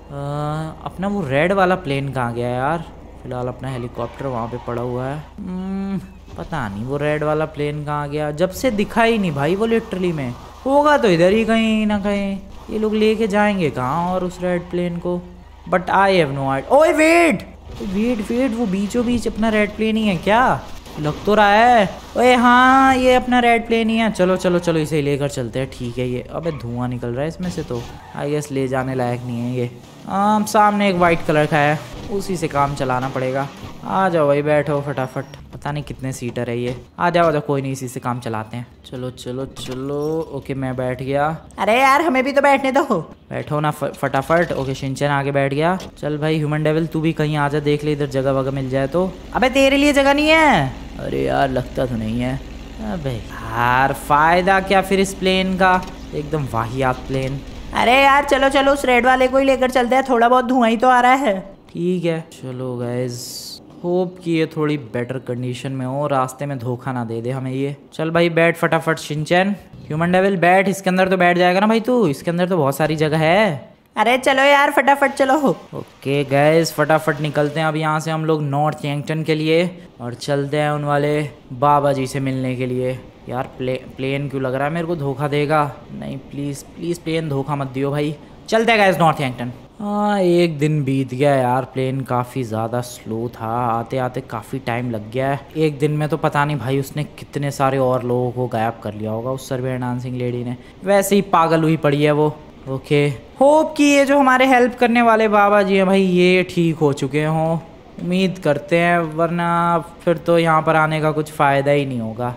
आ, अपना वो रेड वाला प्लेन कहाँ गया यार? फ़िलहाल अपना हेलीकॉप्टर वहाँ पे पड़ा हुआ है। हम्म, पता नहीं वो रेड वाला प्लेन कहाँ गया? जब से दिखा ही नहीं भाई वो लिटरली में। होगा तो इधर ही कहीं ना कहीं। ये लोग लेके जाएँगे कहाँ और उस रेड प्लेन को? But I have no idea ओए वेट वेट वेट वो बीचों बीच अपना रेड प्लेन ही है क्या? लग तो रहा है। ओए हाँ ये अपना रेड प्लेन ही है। चलो चलो चलो, इसे लेकर चलते हैं। ठीक है ये। अबे, धुआँ निकल रहा है इसमें से तो। आई गेस ले जाने लायक नहीं है ये। आम, सामने एक वाइट कलर का है। उसी से काम चलाना पड़ेगा। आ जाओ भाई बैठो फटाफट। पता नहीं कितने सीटर है ये। आ जाओ जाओ कोई नहीं इसी से काम चलाते हैं। चलो चलो चलो। ओके मैं बैठ गया। अरे यार हमें भी तो बैठने दो। बैठो ना फटाफट। ओके सिंचन आगे बैठ गया। चल भाई ह्यूमन डेविल तू भी कहीं आ जा देख ले इधर जगह वगह मिल जाए तो। अबे तेरे लिए जगह नहीं है। अरे यार लगता तो नहीं है। अबे यार फ़ायदा क्या फिर इस प्लेन का? एकदम वाहियात प्लेन। अरे यार चलो चलो उस रेड वाले को ही लेकर चलते हैं। थोड़ा बहुत धुआँ ही तो आ रहा है। ठीक है। चलो गैस होप कि ये थोड़ी बेटर कंडीशन में हो रास्ते में धोखा ना दे दे हमें ये। चल भाई बैठ फटाफट शिनचैन ह्यूमन डेविल बैठ। इसके अंदर तो बैठ जाएगा ना भाई तू। इसके अंदर तो बहुत सारी जगह है। अरे चलो यार फटाफट चलो। ओके गैस फटाफट निकलते हैं अब यहाँ से हम लोग नॉर्थ यंगटन के लिए और चलते हैं उन वाले बाबा जी से मिलने के लिए। यार प्ले प्लेन क्यों लग रहा है मेरे को? धोखा देगा। नहीं प्लीज़ प्लीज़ प्लेन धोखा मत दियो भाई। चलते हैं गैस नॉर्थ यंगटन हाँ एक दिन बीत गया यार प्लेन काफ़ी ज़्यादा स्लो था आते आते काफ़ी टाइम लग गया है। एक दिन में तो पता नहीं भाई उसने कितने सारे और लोगों को गायब कर लिया होगा, उस सर्वे डांसिंग लेडी ने। वैसे ही पागल हुई पड़ी है वो। ओके होप कि ये जो हमारे हेल्प करने वाले बाबा जी हैं भाई, ये ठीक हो चुके हों। उम्मीद करते हैं, वरना फिर तो यहाँ पर आने का कुछ फ़ायदा ही नहीं होगा।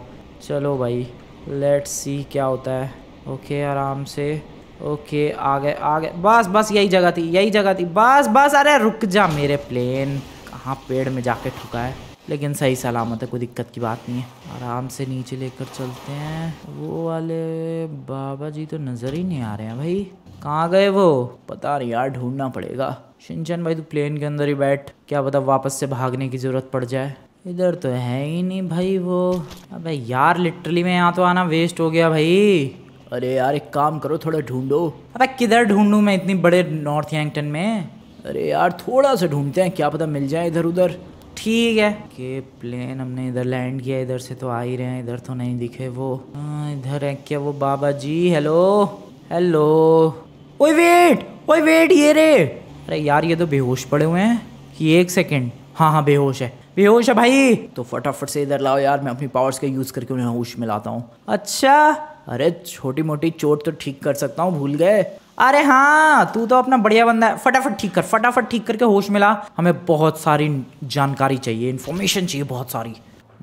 चलो भाई लेट्स सी क्या होता है। ओके आराम से। ओके, आ गए आ गए। बस बस यही जगह थी, यही जगह थी। बस बस, अरे रुक जा मेरे प्लेन कहाँ पेड़ में जाके ठुका है? लेकिन सही सलामत है, कोई दिक्कत की बात नहीं है। आराम से नीचे लेकर चलते हैं। वो वाले बाबा जी तो नज़र ही नहीं आ रहे हैं भाई। कहाँ गए वो? पता नहीं यार, ढूंढना पड़ेगा। शिनचैन भाई तू प्लेन के अंदर ही बैठ। क्या पता वापस से भागने की ज़रूरत पड़ जाए। इधर तो है ही नहीं भाई वो। अबे यार लिटरली में यहाँ तो आना वेस्ट हो गया भाई। अरे यार एक काम करो थोड़ा ढूंढो। अबे किधर ढूंढूं मैं इतनी बड़े नॉर्थ यंगटन में? अरे यार थोड़ा सा ढूंढते हैं क्या पता मिल जाए इधर उधर। ठीक है। कि प्लेन हमने इधर लैंड किया इधर से तो आ ही रहे हैं इधर तो नहीं दिखे वो। हाँ, इधर है क्या वो बाबा जी हेलो? हेलो? ओए वेट ओए वेट ये रे। अरे यार ये तो बेहोश पड़े हुए हैं। कि एक सेकंड। हाँ हाँ बेहोश है। बेहोश है भाई। तो फटाफट से इधर लाओ यार मैं अपनी पावर्स का यूज़ करके उन्हें होश में लाता हूँ। अच्छा। अरे छोटी मोटी चोट तो ठीक कर सकता हूँ, भूल गए। अरे हाँ तू तो अपना बढ़िया बंदा है। फटाफट ठीक कर, फटाफट ठीक करके होश मिला। हमें बहुत सारी जानकारी चाहिए इन्फॉर्मेशन चाहिए बहुत सारी।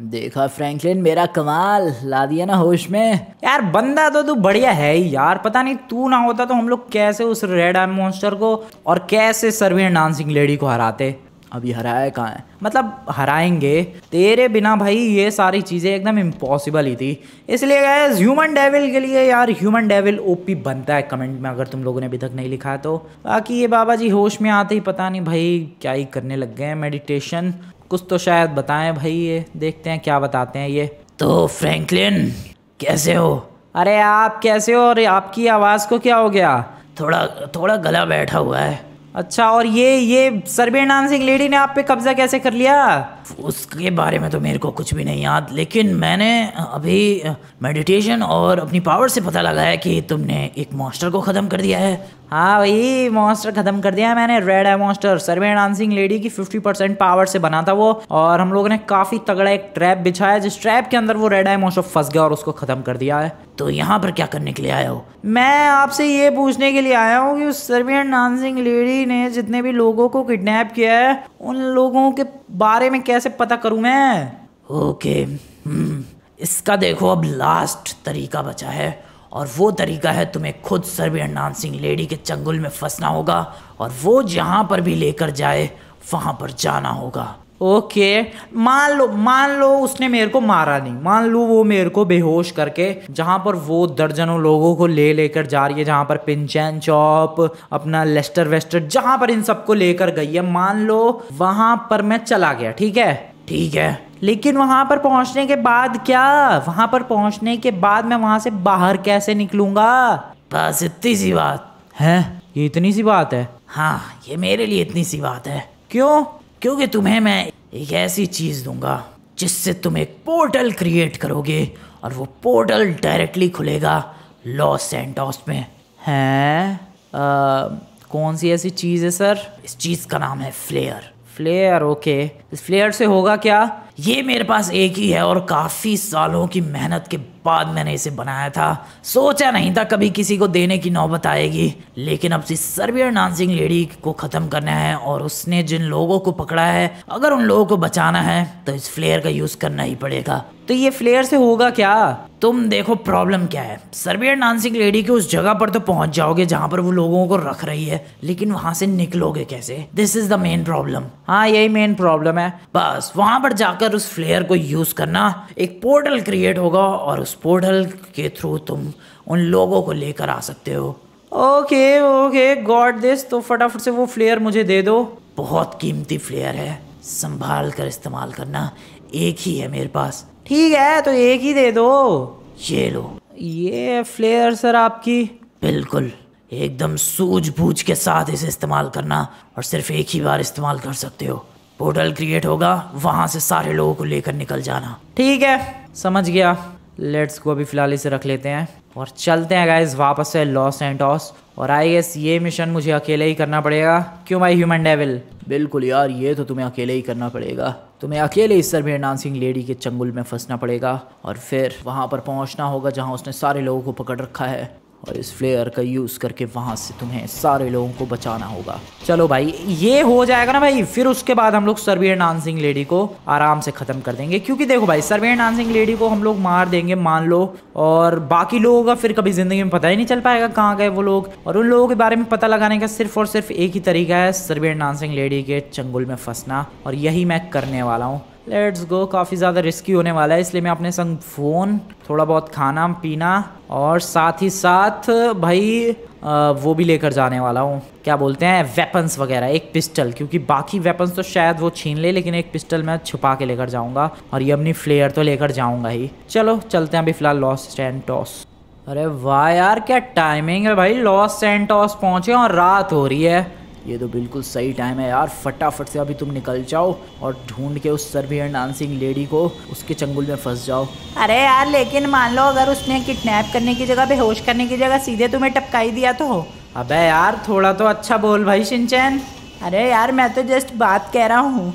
देखा फ्रैंकलिन, मेरा कमाल, ला दिया ना होश में। यार, बंदा तो तू बढ़िया है ही यार। पता नहीं तू ना होता तो हम लोग कैसे उस रेड आई मॉन्स्टर को और कैसे सर्वियर डांसिंग लेडी को हराते। अभी हराया कहाँ है? मतलब हराएँगे। तेरे बिना भाई ये सारी चीज़ें एकदम इम्पॉसिबल ही थी। इसलिए गैस ह्यूमन डेविल के लिए यार ह्यूमन डेविल ओपी बनता है कमेंट में, अगर तुम लोगों ने अभी तक नहीं लिखा तो। बाकी ये बाबा जी होश में आते ही पता नहीं भाई क्या ही करने लग गए हैं मेडिटेशन कुछ तो शायद बताएँ भाई ये, देखते हैं क्या बताते हैं ये। तो फ्रैंकलिन कैसे हो? अरे आप कैसे हो और आपकी आवाज़ को क्या हो गया? थोड़ा थोड़ा गला बैठा हुआ है। अच्छा और ये ये सर्वे डांसिंग लेडी ने आप पे कब्जा कैसे कर लिया? उसके बारे में तो मेरे को कुछ भी नहीं याद, लेकिन मैंने अभी मेडिटेशन और अपनी पावर से पता लगाया कि तुमने एक मास्टर को ख़त्म कर दिया है। हाँ भाई मॉन्स्टर खत्म कर दिया मैंने। रेड आई मॉन्स्टर सर्वे डांसिंग लेडी की 50 परसेंट पावर से बना था वो। और हम लोगों ने काफ़ी तगड़ा एक ट्रैप बिछाया जिस ट्रैप के अंदर वो रेड आई मॉन्स्टर फंस गया और उसको खत्म कर दिया है। तो यहाँ पर क्या करने के लिए आया हो? मैं आपसे ये पूछने के लिए आया हूँ कि उस सर्बियन डांसिंग लेडी ने जितने भी लोगों को किडनैप किया है उन लोगों के बारे में कैसे पता करूँ मैं? ओके हम्म, इसका देखो अब लास्ट तरीका बचा है। और वो तरीका है तुम्हें खुद सर्बियन डांसिंग लेडी के चंगुल में फंसना होगा और वो जहाँ पर भी लेकर जाए वहाँ पर जाना होगा। ओके मान लो मान लो उसने मेरे को मारा नहीं। मान लो वो मेरे को बेहोश करके जहाँ पर वो दर्जनों लोगों को ले लेकर जा रही है जहाँ पर पिंचैन चौप अपना लेस्टर वेस्टर जहाँ पर इन सबको लेकर गई है मान लो वहाँ पर मैं चला गया ठीक है? ठीक है। लेकिन वहाँ पर पहुँचने के बाद क्या? वहाँ पर पहुँचने के बाद मैं वहाँ से बाहर कैसे निकलूँगा? बस इतनी सी बात। है? ये इतनी सी बात है? हाँ ये मेरे लिए इतनी सी बात है। क्यों? क्योंकि तुम्हें मैं एक ऐसी चीज़ दूँगा जिससे तुम एक पोर्टल क्रिएट करोगे और वो पोर्टल डायरेक्टली खुलेगा लॉस सेंटोस में। है? आ, कौन सी ऐसी चीज़ है सर? इस चीज़ का नाम है फ्लेयर। Flare okay. इस फ्लेयर से होगा क्या? ये मेरे पास एक ही है और काफ़ी सालों की मेहनत के बाद मैंने इसे बनाया था। सोचा नहीं था कभी किसी को देने की नौबत आएगी, लेकिन अब इस सर्बियर डांसिंग लेडी को ख़त्म करना है और उसने जिन लोगों को पकड़ा है, अगर उन लोगों को बचाना है तो इस फ्लेयर का यूज़ करना ही पड़ेगा। तो ये फ्लेयर से होगा क्या? तुम देखो प्रॉब्लम क्या है। सर्बियर डांसिंग लेडी की उस जगह पर तो पहुँच जाओगे जहाँ पर वो लोगों को रख रही है, लेकिन वहाँ से निकलोगे कैसे? This is the main problem हाँ यही मेन प्रॉब्लम है। बस, वहाँ पर जाकर उस फ्लेयर को यूज़ करना एक पोर्टल क्रिएट होगा और उस पोर्टल के थ्रू तुम उन लोगों को लेकर आ सकते हो। Okay okay god this. तो फटाफट से वो फ्लेयर मुझे दे दो। बहुत कीमती फ्लेयर है। संभाल कर इस्तेमाल करना एक ही है मेरे पास। ठीक है तो एक ही दे दो। ये लो। ये फ्लेयर सर आपकी। बिल्कुल। एकदम सूझबूझ के साथ इसे इस्तेमाल करना और सिर्फ़ एक ही बार इस्तेमाल कर सकते हो। पोर्टल क्रिएट होगा, वहाँ से सारे लोगों को लेकर निकल जाना। ठीक है? समझ गया। लेट्स को अभी फ़िलहाल इसे रख लेते हैं। और चलते हैं गाइज़ वापस से लॉस एंटॉस और आई गेस ये मिशन मुझे अकेले ही करना पड़ेगा। क्यों भाई ह्यूमन डेविल बिल्कुल यार, ये तो तुम्हें अकेले ही करना पड़ेगा। तुम्हें अकेले इस सर्वियर डांसिंग लेडी के चंगुल में फंसना पड़ेगा। और फिर वहाँ पर पहुँचना होगा जहाँ उसने सारे लोगों को पकड़ रखा है। और इस फ्लेयर का यूज़ करके वहाँ से तुम्हें सारे लोगों को बचाना होगा। चलो भाई, ये हो जाएगा ना भाई, फिर उसके बाद हम लोग सर्वियर डांसिंग लेडी को आराम से ख़त्म कर देंगे। क्योंकि देखो भाई सर्वियर डांसिंग लेडी को हम लोग मार देंगे, मान लो, और बाकी लोगों का फिर कभी ज़िंदगी में पता ही नहीं चल पाएगा कहाँ गए वो लोग। और उन लोगों के बारे में पता लगाने का सिर्फ़ और सिर्फ़ एक ही तरीका है सर्वियर डांसिंग लेडी के चंगुल में फंसना। और यही मैं करने वाला हूँ। लेट्स गो काफ़ी ज़्यादा रिस्की होने वाला है इसलिए मैं अपने संग फ़ोन थोड़ा बहुत खाना पीना और साथ ही साथ भाई आ, वो भी लेकर जाने वाला हूँ। क्या बोलते हैं? वेपन्स वगैरह एक पिस्टल क्योंकि बाकी वेपन्स तो शायद वो छीन ले लेकिन एक पिस्टल मैं छुपा के लेकर जाऊँगा और ये अपनी फ्लेयर तो लेकर जाऊँगा ही। चलो चलते हैं अभी फ़िलहाल लॉस टॉस अरे वाह यार क्या टाइमिंग है भाई। लॉस टॉस पहुँचे और रात हो रही है। ये तो बिल्कुल सही टाइम है यार। फटाफट से अभी तुम निकल जाओ और ढूंढ के उस सर्बियन डांसिंग लेडी को उसके चंगुल में फंस जाओ। अरे यार लेकिन मान लो अगर उसने किडनैप करने की जगह बेहोश करने की जगह सीधे तुम्हें टपकाई दिया तो? अबे यार थोड़ा तो अच्छा बोल भाई सिंचैन। अरे यार मैं तो जस्ट बात कह रहा हूँ।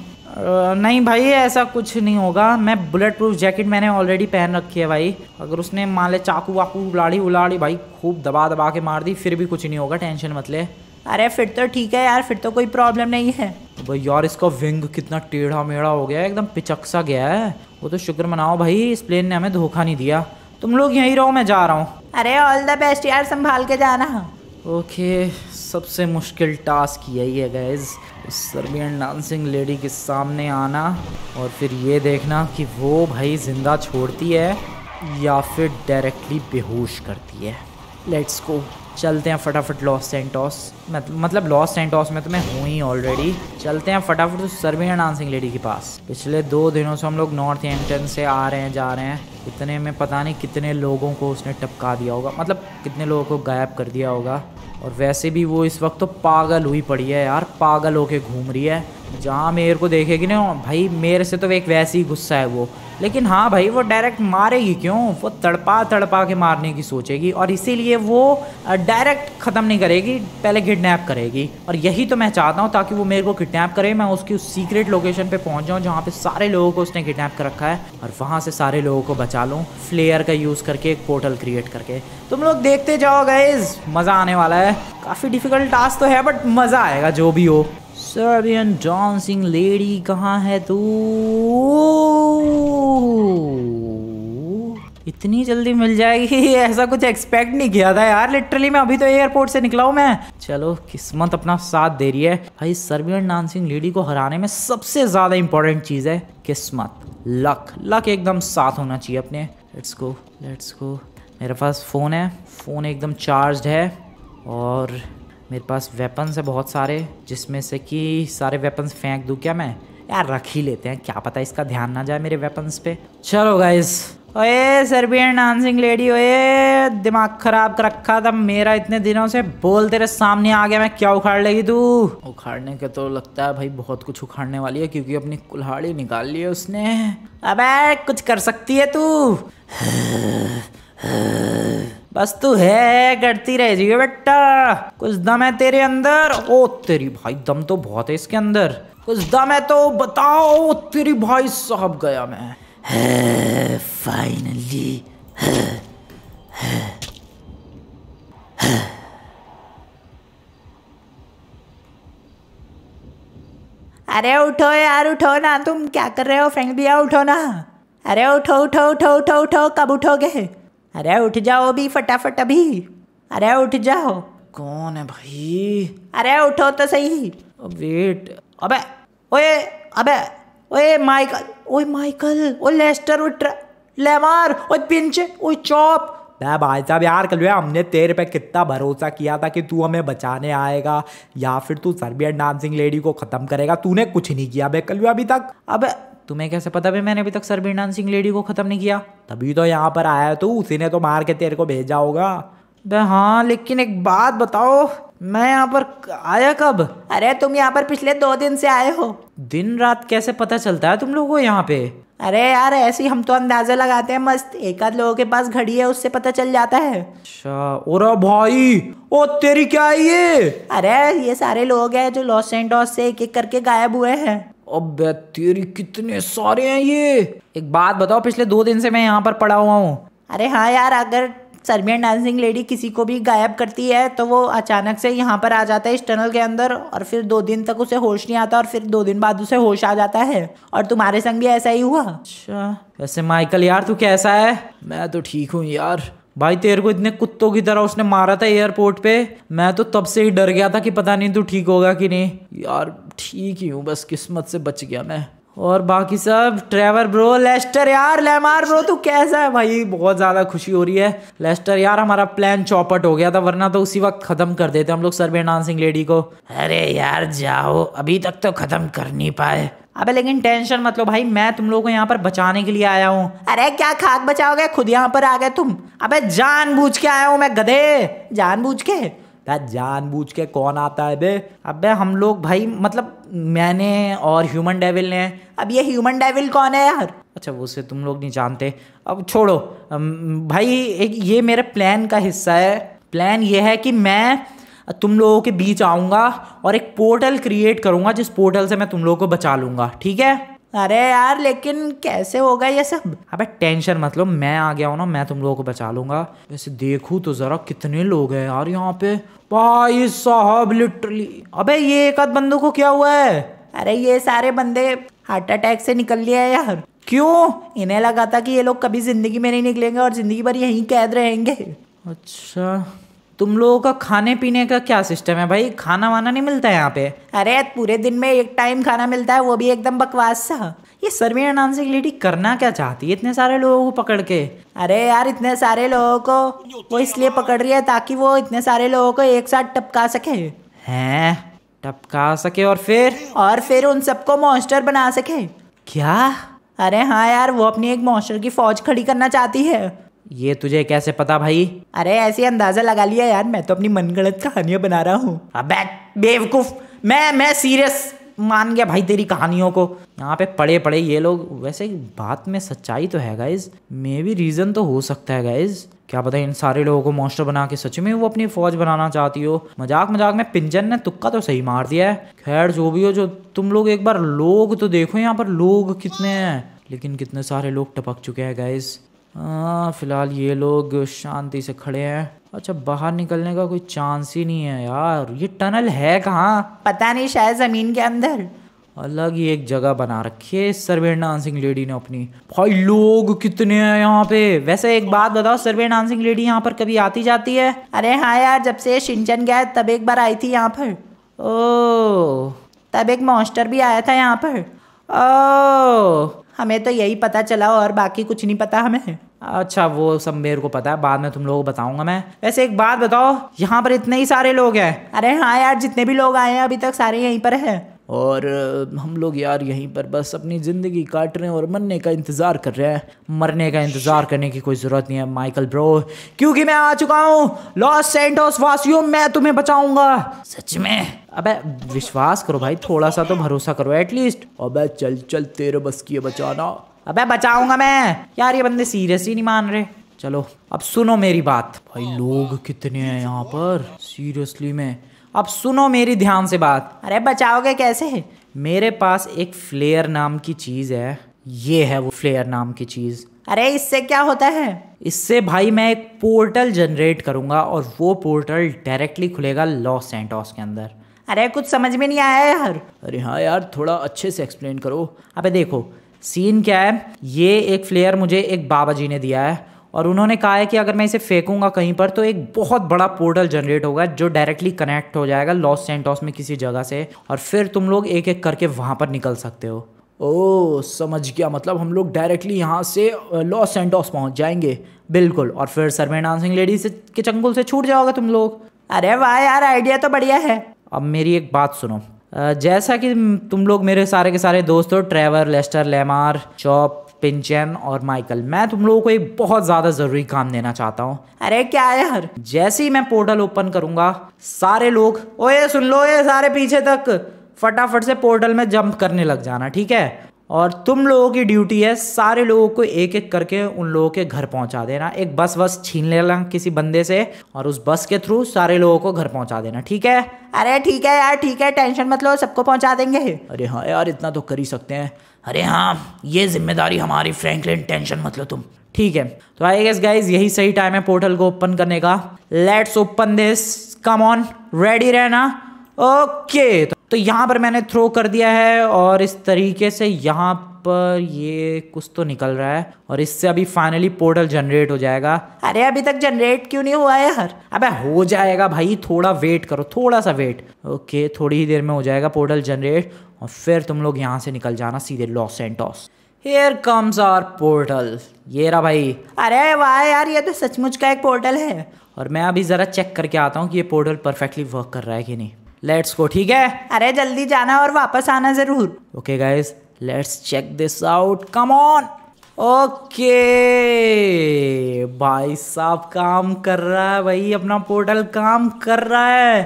नहीं भाई ऐसा कुछ नहीं होगा। मैं बुलेट प्रूफ जैकेट मैंने ऑलरेडी पहन रखी है भाई। अगर उसने मान ले चाकू वाकू उलाड़ी उलाड़ी भाई खूब दबा दबा के मार दी फिर भी कुछ नहीं होगा टेंशन मत ले। अरे फिर तो ठीक है यार फिर तो कोई प्रॉब्लम नहीं है। भाई यार इसका विंग कितना टेढ़ा मेढ़ा हो गया है एकदम पिचक सा गया है। वो तो शुक्र मनाओ भाई इस प्लेन ने हमें धोखा नहीं दिया। तुम लोग यहीं रहो मैं जा रहा हूँ। अरे ऑल द बेस्ट यार संभाल के जाना। ओके सबसे मुश्किल टास्क यही है गैज सर्बियन डांसिंग लेडी के सामने आना और फिर ये देखना कि वो भाई ज़िंदा छोड़ती है या फिर डायरेक्टली बेहोश करती है। लेट्स गो चलते हैं फटाफट लॉस सेंटॉस मतलब लॉस सेंटॉस में तो मैं हूँ ही ऑलरेडी चलते हैं फटाफट उस सर्बियन डांसिंग लेडी के पास. पिछले दो दिनों से हम लोग नॉर्थ एंटन से आ रहे हैं, जा रहे हैं. इतने में पता नहीं कितने लोगों को उसने टपका दिया होगा. मतलब कितने लोगों को गायब कर दिया होगा. और वैसे भी वो इस वक्त तो पागल हुई पड़ी है यार. पागल होके घूम रही है. जहाँ मेरे को देखेगी ना, भाई मेरे से तो एक वैसे ही गुस्सा है वो। लेकिन हाँ भाई, वो डायरेक्ट मारेगी क्यों? वो तड़पा तड़पा के मारने की सोचेगी और इसीलिए वो डायरेक्ट ख़त्म नहीं करेगी, पहले किडनैप करेगी। और यही तो मैं चाहता हूँ ताकि वो मेरे को किडनैप करे, मैं उसकी उस सीक्रेट लोकेशन पे पहुँच जाऊँ जहाँ पे सारे लोगों को उसने किडनैप कर रखा है और वहाँ से सारे लोगों को बचा लूँ फ्लेयर का यूज़ करके, एक पोर्टल क्रिएट करके। तुम लोग देखते जाओ गाइज़ मज़ा आने वाला है। काफ़ी डिफ़िकल्ट टास्क तो है बट मज़ा आएगा, जो भी हो। सर्बियन डांसिंग लेडी कहाँ है तू? इतनी जल्दी मिल जाएगी? ऐसा कुछ एक्सपेक्ट नहीं किया था यार। लिटरली मैं अभी तो एयरपोर्ट से निकला हूँ मैं। चलो, किस्मत अपना साथ दे रही है। भाई सर्बियन डांसिंग लेडी को हराने में सबसे ज़्यादा इंपॉर्टेंट चीज़ है किस्मत। लक लक एकदम साथ होना चाहिए अपने। लेट्स गो लेट्स गो मेरे पास फ़ोन है। फ़ोन एकदम चार्ज है। और मेरे पास वेपन्स है बहुत सारे जिसमें से कि सारे वेपन्स फेंक दूँ क्या मैं? यार रख ही लेते हैं क्या पता इसका ध्यान ना जाए मेरे वेपन्स पे। चलो गाइस ओए सर्बियन डांसिंग लेडी ओए दिमाग खराब कर रखा था मेरा इतने दिनों से बोल तेरे सामने आ गया मैं क्या उखाड़ लेगी तू? उखाड़ने के तो लगता है भाई बहुत कुछ उखाड़ने वाली है क्योंकि अपनी कुल्हाड़ी निकाल ली है उसने। अबे कुछ कर सकती है तू? बस तू है करती रह जी बेटा। कुछ दम है तेरे अंदर। ओ, तेरी भाई, दम तो बहुत है इसके अंदर। कुछ दम है तो बताओ, तेरी भाई साहब गया मैं। फाइनली अरे उठो यार, उठो ना। तुम क्या कर रहे हो? फ्रेंड भैया उठो ना। अरे उठो उठो उठो उठो उठो। कब उठोगे? अरे उठ जाओ अभी फटाफट अभी। अरे उठ जाओ। कौन है भाई? अरे उठो तो सही। वेट अबे ओए अबे ओए माइकल ओए माइकल ओ लेस्टर ओ लेमार ओ पिंच ओ चॉप। भाई साहब यार कल हमने तेरे पे कितना भरोसा किया था कि तू हमें बचाने आएगा या फिर तू सर्बियन डांसिंग लेडी को खत्म करेगा। तूने कुछ नहीं किया बे कल अभी तक। अब तुम्हें कैसे पता भी मैंने अभी तक सर्बियन डांसिंग लेडी को ख़त्म नहीं किया? तभी तो यहाँ पर आया तू उसी ने तो मार के तेरे को भेजा होगा। बे हाँ लेकिन एक बात बताओ मैं यहाँ पर आया कब? अरे तुम यहाँ पर पिछले दो दिन से आए हो। दिन रात कैसे पता चलता है तुम लोगों को यहाँ पे? अरे यार ऐसी हम तो अंदाज़ा लगाते हैं मस्त। एक आध लोगों के पास घड़ी है उससे पता चल जाता है। अच्छा भाई ओ तेरी क्या है ये? अरे ये सारे लोग हैं जो लॉस एंडोस से एक एक करके गायब हुए हैं। अब तेरी कितने सारे हैं ये? एक बात बताओ पिछले दो दिन से मैं यहाँ पर पड़ा हुआ हूँ। अरे हाँ यार अगर सर्बियन डांसिंग लेडी किसी को भी गायब करती है तो वो अचानक से यहाँ पर आ जाता है इस टनल के अंदर और फिर दो दिन तक उसे होश नहीं आता और फिर दो दिन बाद उसे होश आ जाता है। और तुम्हारे संग भी ऐसा ही हुआ? अच्छा वैसे माइकल यार तू कैसा है? मैं तो ठीक हूँ यार। भाई, तेरे को इतने कुत्तों की तरह उसने मारा था एयरपोर्ट पे। मैं तो तब से ही डर गया था कि पता नहीं तू ठीक होगा कि नहीं। यार, ठीक ही हूँ, बस किस्मत से बच गया मैं। और बाकी सब, ट्रेवर ब्रो, लेस्टर यार, लेमार ब्रो, तू कैसा है भाई? बहुत ज़्यादा खुशी हो रही है। लेस्टर यार, हमारा प्लान चौपट हो गया था, वरना तो उसी वक्त ख़त्म कर देते हम लोग सरबे डांसिंग लेडी को। अरे यार, जाओ, अभी तक तो खत्म कर नहीं पाए। अबे लेकिन टेंशन मत लो भाई, मैं तुम लोगों को यहाँ पर बचाने के लिए आया हूँ। अरे क्या खाक बचाओगे? खुद यहाँ पर आ गए तुम। अबे जान बूझ के आया हूँ मैं, गधे जान बूझ के। जान बूझ के कौन आता है बे? अबे, हम लोग भाई मतलब मैंने और ह्यूमन डेविल ने। अब ये ह्यूमन डेविल कौन है यार? अच्छा वो से तुम लोग नहीं जानते। अब छोड़ो। भाई, एक ये मेरे प्लान का हिस्सा है। प्लान ये है कि मैं तुम लोगों के बीच आऊँगा और एक पोर्टल क्रिएट करूँगा, जिस पोर्टल से मैं तुम लोगों को बचा लूँगा। ठीक है? अरे यार लेकिन कैसे होगा ये सब? अबे टेंशन मत लो मैं आ गया हूँ ना मैं तुम लोगों को बचा लूँगा। वैसे देखूँ तो जरा कितने लोग हैं यार यहाँ पे। भाई साहब लिटरली अबे ये एक आध बंदों को क्या हुआ है? अरे ये सारे बंदे हार्ट अटैक से निकल लिया है यार। क्यों? इन्हें लगा था कि ये लोग कभी ज़िंदगी में नहीं निकलेंगे और ज़िंदगी भर यहीं कैद रहेंगे। अच्छा। तुम लोगों का खाने पीने का क्या सिस्टम है भाई? खाना वाना नहीं मिलता है यहाँ पे? अरे पूरे दिन में एक टाइम खाना मिलता है वो भी एकदम बकवास सा। ये सर्विया नाम से लेडी करना क्या चाहती है इतने सारे लोगों को पकड़ के? अरे यार इतने सारे लोगों को वो इसलिए पकड़ रही है ताकि वो इतने सारे लोगों को एक साथ टपका सके। हैं? टपका सके और फिर? और फिर उन सबको मॉन्स्टर बना सके। क्या? अरे हाँ यार वो अपनी एक मॉन्स्टर की फौज खड़ी करना चाहती है। ये तुझे कैसे पता भाई? अरे ऐसे अंदाज़ा लगा लिया यार मैं तो अपनी मनगढ़ंत कहानियाँ बना रहा हूँ। अबे बेवकूफ़। मैं मैं सीरियस मान गया भाई तेरी कहानियों को। यहाँ पे पड़े पड़े ये लोग वैसे बात में सच्चाई तो है गाइज़ मे भी रीज़न तो हो सकता है गाइज़ क्या पता इन सारे लोगों को मॉन्स्टर बना के सच में वो अपनी फौज बनाना चाहती हो। मज़ाक मज़ाक में पिंजन ने तुक्का तो सही मार दिया है। खैर जो भी हो जो तुम लोग एक बार लोग तो देखो यहाँ पर लोग कितने हैं। लेकिन कितने सारे लोग टपक चुके हैं गाइज़ हाँ, फ़िलहाल ये लोग शांति से खड़े हैं। अच्छा बाहर निकलने का कोई चांस ही नहीं है यार। ये टनल है कहाँ? पता नहीं शायद ज़मीन के अंदर। अलग ही एक जगह बना रखी है सरवेर डांसिंग लेडी ने अपनी। भाई लोग कितने हैं यहाँ पे? वैसे एक बात बताओ सरवेर डांसिंग लेडी यहाँ पर कभी आती जाती है? अरे हाँ यार जब से शिंचन गया तब एक बार आई थी यहाँ पर। ओ तब एक मॉन्स्टर भी आया था यहाँ पर। ओ हमें तो यही पता चला और बाकी कुछ नहीं पता हमें। अच्छा वो सब मेरे को पता है बाद में तुम लोग को बताऊँगा मैं। वैसे एक बात बताओ यहाँ पर इतने ही सारे लोग हैं। अरे हाँ यार जितने भी लोग आए हैं अभी तक सारे यहीं पर हैं। और हम लोग यार यहीं पर बस अपनी ज़िंदगी काट रहे हैं और मरने का इंतज़ार कर रहे हैं। मरने का इंतज़ार करने की कोई ज़रूरत नहीं है, माइकल ब्रो। क्योंकि मैं आ चुका हूँ लॉस सेंटोस वासियों, मैं तुम्हें बचाऊँगा। सच में? अबे, विश्वास करो भाई थोड़ा सा तो भरोसा करो एटलीस्ट अबे, चल चल, तेरे बस की बचाना। अबे, बचाऊँगा मैं। यार, ये बंदे सीरियस ही नहीं मान रहे। चलो, अब सुनो मेरी बात। भाई, लोग कितने हैं यहाँ पर? सीरियसली में। अब सुनो मेरी ध्यान से बात। अरे बचाओगे कैसे? मेरे पास एक फ्लेयर नाम की चीज़ है। ये है वो फ्लेयर नाम की चीज़। अरे इससे क्या होता है? इससे भाई मैं एक पोर्टल जनरेट करूँगा और वो पोर्टल डायरेक्टली खुलेगा लॉस सेंटोस के अंदर। अरे कुछ समझ में नहीं आया यार। अरे हाँ यार थोड़ा अच्छे से एक्सप्लेन करो। अबे देखो सीन क्या है? ये एक फ्लेयर मुझे एक बाबा जी ने दिया है। और उन्होंने कहा है कि अगर मैं इसे फेंकूँगा कहीं पर तो एक बहुत बड़ा पोर्टल जनरेट होगा जो डायरेक्टली कनेक्ट हो जाएगा लॉस सेंटोस में किसी जगह से और फिर तुम लोग एक एक करके वहाँ पर निकल सकते हो। ओ समझ गया। मतलब हम लोग डायरेक्टली यहाँ से लॉस सेंटोस पहुँच जाएँगे। बिल्कुल। और फिर सरमे डांसिंग लेडी से के चंगुल से छूट जाओगे तुम लोग। अरे वाह यार आइडिया तो बढ़िया है। अब मेरी एक बात सुनो। जैसा कि तुम लोग मेरे सारे के सारे दोस्त हो ट्रेवर लेस्टर लेमार चॉप पिंचन और माइकल। मैं तुम लोगों को एक बहुत ज़्यादा ज़रूरी काम देना चाहता हूँ। अरे क्या यार? जैसे ही मैं पोर्टल ओपन करूँगा सारे लोग ओए सुन लो ये सारे पीछे तक। फटाफट से पोर्टल में जंप करने लग जाना ठीक है? और तुम लोगों की ड्यूटी है सारे लोगों को एक एक करके उन लोगों के घर पहुँचा देना। एक बस बस छीन लेना किसी बंदे से और उस बस के थ्रू सारे लोगों को घर पहुँचा देना ठीक है? अरे ठीक है यार ठीक है टेंशन मत लो सबको पहुँचा देंगे। अरे हाँ यार इतना तो कर ही सकते हैं। अरे हाँ ये ज़िम्मेदारी हमारी फ्रैंकलिन टेंशन मत लो तुम। ठीक है तो आई गेस गाइज़ यही सही टाइम है पोर्टल को ओपन करने का। Let's open this come on ready रहना। ओके तो यहाँ पर मैंने थ्रो कर दिया है और इस तरीके से यहाँ पर ये कुछ तो निकल रहा है और इससे अभी फाइनली पोर्टल जनरेट हो जाएगा। अरे अभी तक जनरेट क्यों नहीं हुआ यार? अबे हो जाएगा भाई, थोड़ा वेट करो, थोड़ा सा वेट ओके थोड़ी ही देर में हो जाएगा पोर्टल जनरेट और फिर तुम लोग यहाँ से निकल जाना सीधे Los Santos here comes our portal ये रहा भाई। अरे वाह यार, ये तो सचमुच का एक पोर्टल है। और मैं अभी ज़रा चेक करके आता हूँ कि ये पोर्टल परफेक्टली वर्क कर रहा है कि नहीं। लेट्स गो ठीक है? अरे जल्दी जाना और वापस आना ज़रूर। Okay guys let's check this out come on okay भाई साहब काम कर रहा है भाई अपना पोर्टल काम कर रहा है।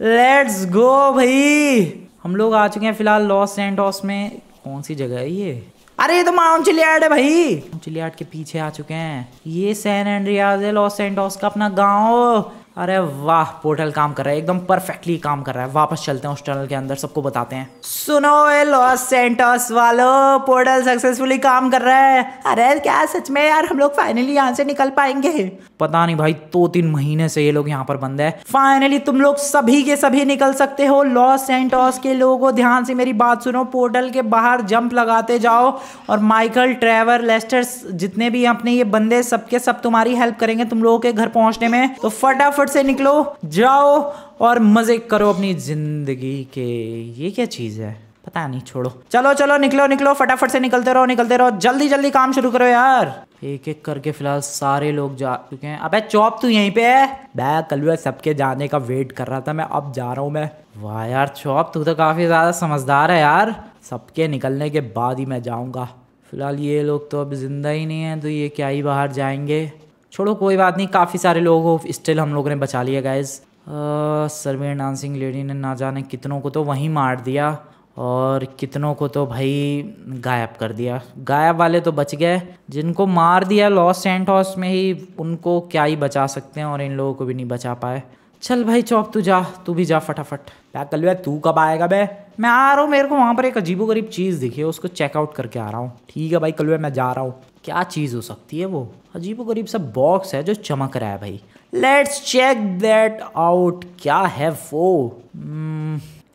लेट्स गो भाई। हम लोग आ चुके हैं फ़िलहाल लॉस एंटॉस में। कौन सी जगह है ये? अरे ये तो माउंट चिलियार्ड है भाई। माउंट चिलियार्ड के पीछे आ चुके हैं। ये सैन एंड्रियाज है लॉस एंटॉस का अपना गाँव। अरे वाह, पोर्टल काम कर रहा है, एकदम परफेक्टली काम कर रहा है। वापस चलते हैं उस टनल के अंदर, सबको बताते हैं। सुनो लॉस सेंटोस वालों, पोर्टल सक्सेसफुली काम कर रहा है। अरे, क्या सच में यार, हम लोग फाइनली यहाँ से निकल पाएँगे? पता नहीं भाई दो तो तीन महीने से ये लोग यहाँ पर बंद है। फाइनली तुम लोग सभी के सभी निकल सकते हो। लॉस सेंटोस के लोगों, ध्यान से मेरी बात सुनो, पोर्टल के बाहर जंप लगाते जाओ। और माइकल ट्रेवर लेस्टर जितने भी अपने ये बंदे, सबके सब तुम्हारी हेल्प करेंगे, तुम लोगों के घर पहुँचने में। तो फटाफट से निकलो, जाओ और मज़े करो अपनी ज़िंदगी के। ये क्या चीज़ है? पता नहीं, छोड़ो। चलो चलो, निकलो निकलो, फटाफट से निकलते रहो निकलते रहो। जल्दी जल्दी काम शुरू करो यार। एक एक करके फ़िलहाल सारे लोग जा चुके हैं। अबे, चौप तू यहीं पे है? मैं कल सबके जाने का वेट कर रहा था, मैं अब जा रहा हूँ मैं। वाह यार, चौप, तू तो काफ़ी ज़्यादा समझदार है यार। सबके निकलने के बाद ही मैं जाऊँगा। फ़िलहाल ये लोग तो अब ज़िंदा ही नहीं है तो ये क्या ही बाहर जाएँगे? छोड़ो कोई बात नहीं काफ़ी सारे लोगों को स्टिल हम लोगों ने बचा लिया गाइज़ सरवीर डांसिंग लेडी ने ना जाने कितनों को तो वहीं मार दिया और कितनों को तो भाई गायब कर दिया। गायब वाले तो बच गए। जिनको मार दिया लॉस सेंट में ही उनको क्या ही बचा सकते हैं और इन लोगों को भी नहीं बचा पाए। चल भाई चौप तू जा तू भी जा फटाफट। क्या कल भाई तू कब आएगा बे? मैं आ रहा हूँ मेरे को वहाँ पर एक अजीबो गरीब चीज़ दिखी है उसको चेकआउट करके आ रहा हूँ। ठीक है भाई कल मैं जा रहा हूँ। क्या चीज़ हो सकती है वो? अजीबो गरीब सा बॉक्स है जो चमक रहा है भाई। लेट्स चेक दैट आउट क्या है वो?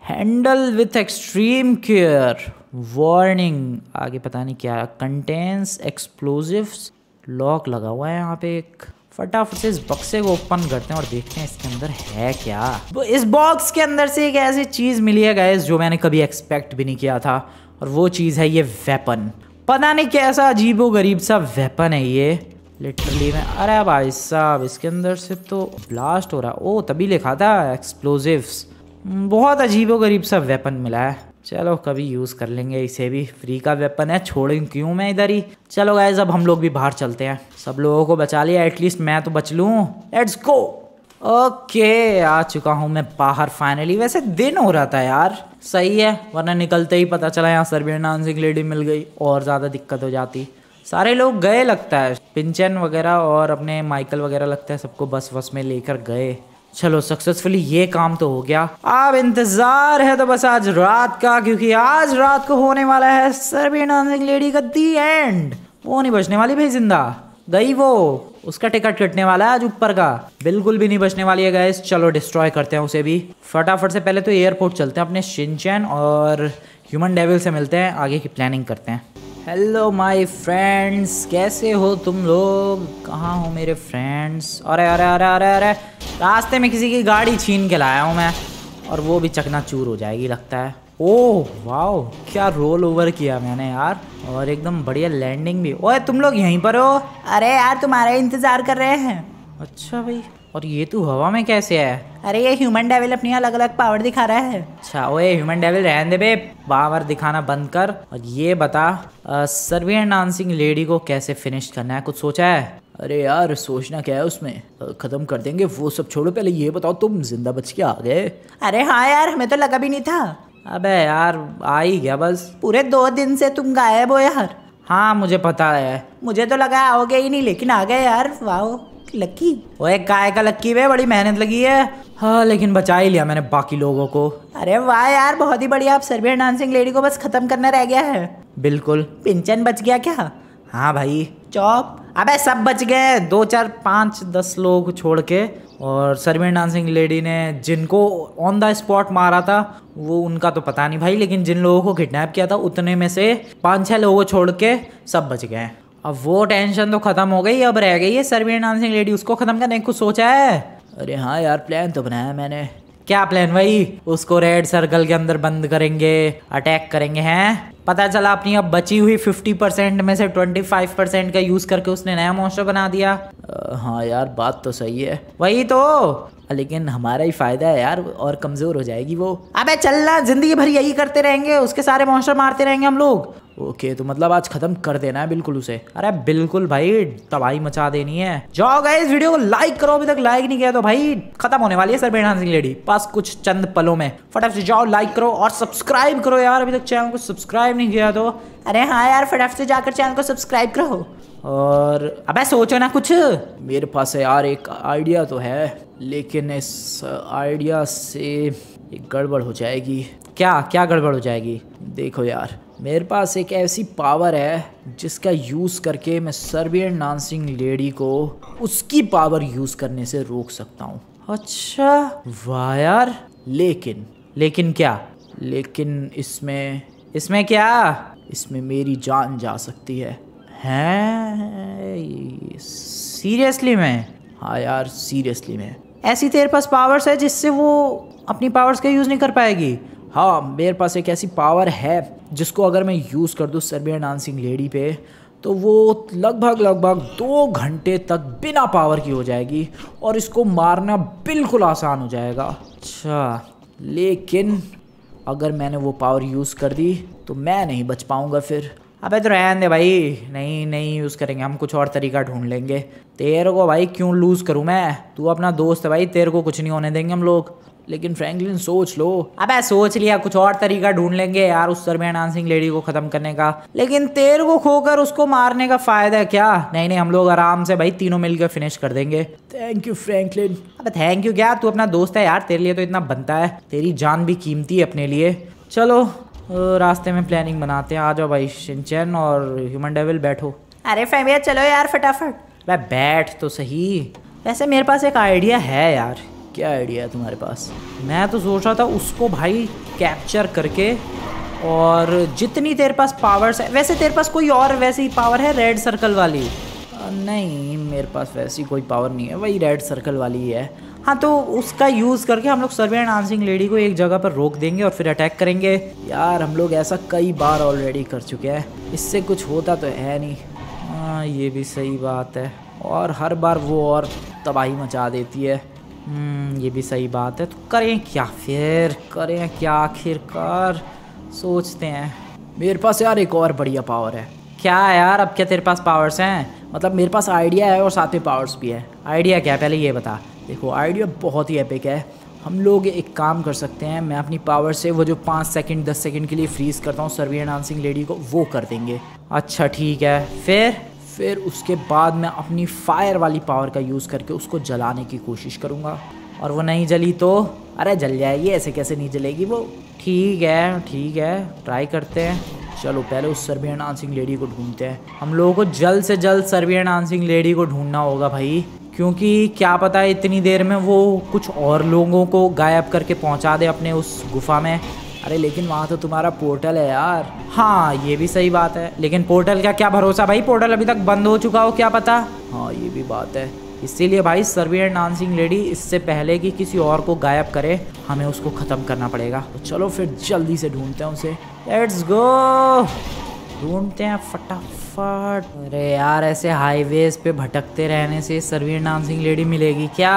Handle with extreme care warning आगे पता नहीं क्या कंटेंस एक्सप्लोजिव्स लॉक लगा हुआ है यहाँ पे एक। फटाफट से इस बक्से को ओपन करते हैं और देखते हैं इसके अंदर है क्या। वो इस बॉक्स के अंदर से एक ऐसी चीज़ मिली है गैस जो मैंने कभी एक्सपेक्ट भी नहीं किया था। और वो चीज़ है ये वेपन पता नहीं कैसा अजीबो गरीब सा वेपन है ये। लिटरली में अरे भाई साहब, इसके अंदर से तो ब्लास्ट हो रहा ओ तभी लिखा था एक्सप्लोजिव्स बहुत अजीबो गरीब सा वेपन मिला है। चलो, कभी यूज़ कर लेंगे इसे भी। फ्री का वेपन है, छोड़ें क्यों मैं इधर ही? चलो गाइज़ अब हम लोग भी बाहर चलते हैं। सब लोगों को बचा लिया एटलीस्ट मैं तो बच लूँ। लेट्स गो ओके आ चुका हूँ मैं बाहर फाइनली वैसे दिन हो रहा था यार। सही है, वरना निकलते ही पता चला यहाँ सर्बियन डांसिंग लेडी मिल गई और ज़्यादा दिक्कत हो जाती। सारे लोग गए लगता है। पिंचन वगैरह और अपने माइकल वगैरह लगता है, सबको बस बस में लेकर गए। चलो सक्सेसफुली ये काम तो हो गया। अब इंतज़ार है तो बस आज रात का, क्योंकि आज रात को होने वाला है सर्बियन डांसिंग लेडी का दी एंड वो नहीं बचने वाली भाई ज़िंदा। गई वो। उसका टिकट कटने वाला है आज ऊपर का। बिल्कुल भी नहीं बचने वाली है गैस चलो डिस्ट्रॉय करते हैं उसे भी। फटाफट से पहले तो एयरपोर्ट चलते हैं अपने शिनचैन और ह्यूमन डेविल से मिलते हैं। आगे की प्लानिंग करते हैं। हेलो माय फ्रेंड्स कैसे हो तुम लोग? कहाँ हो मेरे फ्रेंड्स अरे अरे अरे अरे अरे। रास्ते में किसी की गाड़ी छीन के लाया हूँ मैं। और वो भी चकना चूर हो जाएगी, लगता है। ओह वाओ क्या रोल ओवर किया मैंने यार। और एकदम बढ़िया लैंडिंग भी। ओए तुम लोग यहीं पर हो? अरे यार तुम्हारा इंतज़ार कर रहे हैं। अच्छा भाई और ये तू हवा में कैसे है? अरे ये ह्यूमन डेविल अपनी अलग अलग पावर दिखा रहा है। अच्छा ओए ह्यूमन डेविल रहने दे बे। पावर दिखाना बंद कर। और ये बता सर्वियन डांसिंग लेडी को कैसे फिनिश करना है? कुछ सोचा है? अरे यार सोचना क्या है उसमें? खत्म कर देंगे वो सब छोड़ो। पहले ये बताओ तुम ज़िंदा बच के आ गए? अरे हाँ यार हमें तो लगा भी नहीं था। अबे यार आ ही गया बस। पूरे दो दिन से तुम गायब हो यार। हाँ मुझे पता है। मुझे तो लगा आओगे ही नहीं लेकिन आ गए यार। वाह लक्की वो एक गाय का लक्की वे बड़ी मेहनत लगी है। हाँ लेकिन बचा ही लिया मैंने बाकी लोगों को। अरे वाह यार बहुत ही बढ़िया। आप सर्बियन डांसिंग लेडी को बस खत्म करना रह गया है। बिल्कुल। पिंचन बच गया क्या? हाँ भाई। चौप। अबे सब बच गए। दो चार पाँच दस लोग छोड़ के और सर्बियन डांसिंग लेडी ने जिनको ऑन द स्पॉट मारा था वो उनका तो पता नहीं भाई लेकिन जिन लोगों को किडनैप किया था उतने में से पाँच छः लोगों छोड़ के सब बच गए अब वो टेंशन तो खत्म हो गई अब रह गई है सर्बियन डांसिंग लेडी उसको खत्म करने कुछ सोचा है? अरे हाँ यार प्लान तो बनाया मैंने। क्या प्लान भाई? उसको रेड सर्कल के अंदर बंद करेंगे अटैक करेंगे हैं? पता चला अपनी अब बची हुई 50 परसेंट में से 25 परसेंट का यूज़ करके उसने नया मॉन्स्टर बना दिया। अ, हाँ यार बात तो सही है। वही तो। लेकिन हमारा ही फ़ायदा है यार और कमज़ोर हो जाएगी वो। अबे चलना ज़िंदगी भर यही करते रहेंगे उसके सारे मॉन्स्टर मारते रहेंगे हम लोग। ओके तो मतलब आज खत्म कर देना है बिल्कुल उसे। अरे बिल्कुल भाई तबाही मचा देनी है। जाओ गए इस वीडियो को लाइक करो अभी तक लाइक नहीं किया तो भाई खत्म होने वाली है सर बेन सिंह लेडी पास कुछ चंद पलों में। फटाफट से जाओ लाइक करो और सब्सक्राइब करो यार अभी तक चैनल को सब्सक्राइब नहीं किया तो? अरे हाँ यार फटाफट से जाकर चैनल को सब्सक्राइब करो। और अबे सोचो ना कुछ। मेरे पास है यार एक आइडिया तो है लेकिन इस आइडिया से एक गड़बड़ हो जाएगी। क्या क्या गड़बड़ हो जाएगी? देखो यार मेरे पास एक ऐसी पावर है जिसका यूज़ करके मैं सर्बियन डांसिंग लेडी को उसकी पावर यूज़ करने से रोक सकता हूँ। अच्छा। वाह यार लेकिन लेकिन क्या? लेकिन इसमें इसमें क्या? इसमें मेरी जान जा सकती है। है सीरियसली में? हाँ यार सीरियसली में। ऐसी तेरे पास पावर्स है जिससे वो अपनी पावर्स का यूज़ नहीं कर पाएगी? हाँ मेरे पास एक ऐसी पावर है जिसको अगर मैं यूज़ कर दूँ सर्बियन डांसिंग लेडी पे तो वो लगभग लगभग दो घंटे तक बिना पावर की हो जाएगी और इसको मारना बिल्कुल आसान हो जाएगा। अच्छा लेकिन अगर मैंने वो पावर यूज़ कर दी तो मैं नहीं बच पाऊँगा फिर। अबे तो रहन दे भाई, नहीं नहीं यूज़ करेंगे, हम कुछ और तरीका ढूंढ लेंगे। तेरे को भाई क्यों लूज़ करूँ मैं? तू अपना दोस्त है भाई, तेरे को कुछ नहीं होने देंगे हम लोग। लेकिन फ्रैंकलिन सोच लो। अबे सोच लिया कुछ और तरीका ढूंढ लेंगे यार उस सरमिया डांसिंग लेडी को खत्म करने का। लेकिन तेर को खोकर उसको मारने का फ़ायदा है क्या? नहीं नहीं हम लोग आराम से भाई तीनों मिलकर फिनिश कर देंगे। थैंक यू फ्रैंकलिन अबे थैंक यू क्या? तू अपना दोस्त है यार तेरे लिए तो इतना बनता है। तेरी जान भी कीमती है अपने लिए। चलो रास्ते में प्लानिंग बनाते हैं। आ जाओ भाई शिनचैन और ह्यूमन डेविल बैठो। अरे फैमिया चलो यार फटाफट। भाई बैठ तो सही। वैसे मेरे पास एक आइडिया है यार। क्या आइडिया है तुम्हारे पास? मैं तो सोच रहा था उसको भाई कैप्चर करके और जितनी तेरे पास पावर्स है, वैसे तेरे पास कोई और वैसी पावर है रेड सर्कल वाली? नहीं, मेरे पास वैसी कोई पावर नहीं है, वही रेड सर्कल वाली ही है। हाँ तो उसका यूज़ करके हम लोग सर्वियन डांसिंग लेडी को एक जगह पर रोक देंगे और फिर अटैक करेंगे। यार, हम लोग ऐसा कई बार ऑलरेडी कर चुके हैं, इससे कुछ होता तो है नहीं। हाँ ये भी सही बात है, और हर बार वो और तबाही मचा देती है। ये भी सही बात है। तो करें क्या फिर? करें क्या आखिरकार? सोचते हैं। मेरे पास यार एक और बढ़िया पावर है। क्या यार? अब क्या तेरे पास पावर्स हैं? मतलब मेरे पास आइडिया है और साथ में पावर्स भी है। आइडिया क्या है? पहले ये बता। देखो आइडिया बहुत ही एपिक है। हम लोग एक काम कर सकते हैं। मैं अपनी पावर से वो जो पाँच सेकंड दस सेकंड के लिए फ्रीज करता हूँ सर्वियन डांसिंग लेडी को, वो कर देंगे। अच्छा ठीक है। फिर? फिर उसके बाद मैं अपनी फायर वाली पावर का यूज़ करके उसको जलाने की कोशिश करूँगा। और वो नहीं जली तो अरे जल जाएगी, ऐसे कैसे नहीं जलेगी वो? ठीक है ठीक है ट्राई करते हैं। चलो, पहले उस सर्बियन डांसिंग लेडी को ढूंढते हैं। हम लोगों को जल्द से जल्द सर्बियन डांसिंग लेडी को ढूंढना होगा भाई। क्योंकि क्या पता है, इतनी देर में वो कुछ और लोगों को गायब करके पहुँचा दे अपने उस गुफा में। अरे लेकिन वहाँ तो तुम्हारा पोर्टल है यार। हाँ ये भी सही बात है। लेकिन पोर्टल का क्या भरोसा भाई? पोर्टल अभी तक बंद हो चुका हो, क्या पता? हाँ ये भी बात है। इसीलिए भाई सर्बियन डांसिंग लेडी, इससे पहले कि किसी और को गायब करे, हमें उसको ख़त्म करना पड़ेगा। तो चलो फिर जल्दी से ढूंढते हैं उसे। लेट्स गो ढूंढते हैं फटाफट। अरे यार, ऐसे हाईवेज पे भटकते रहने से सर्बियन डांसिंग लेडी मिलेगी क्या?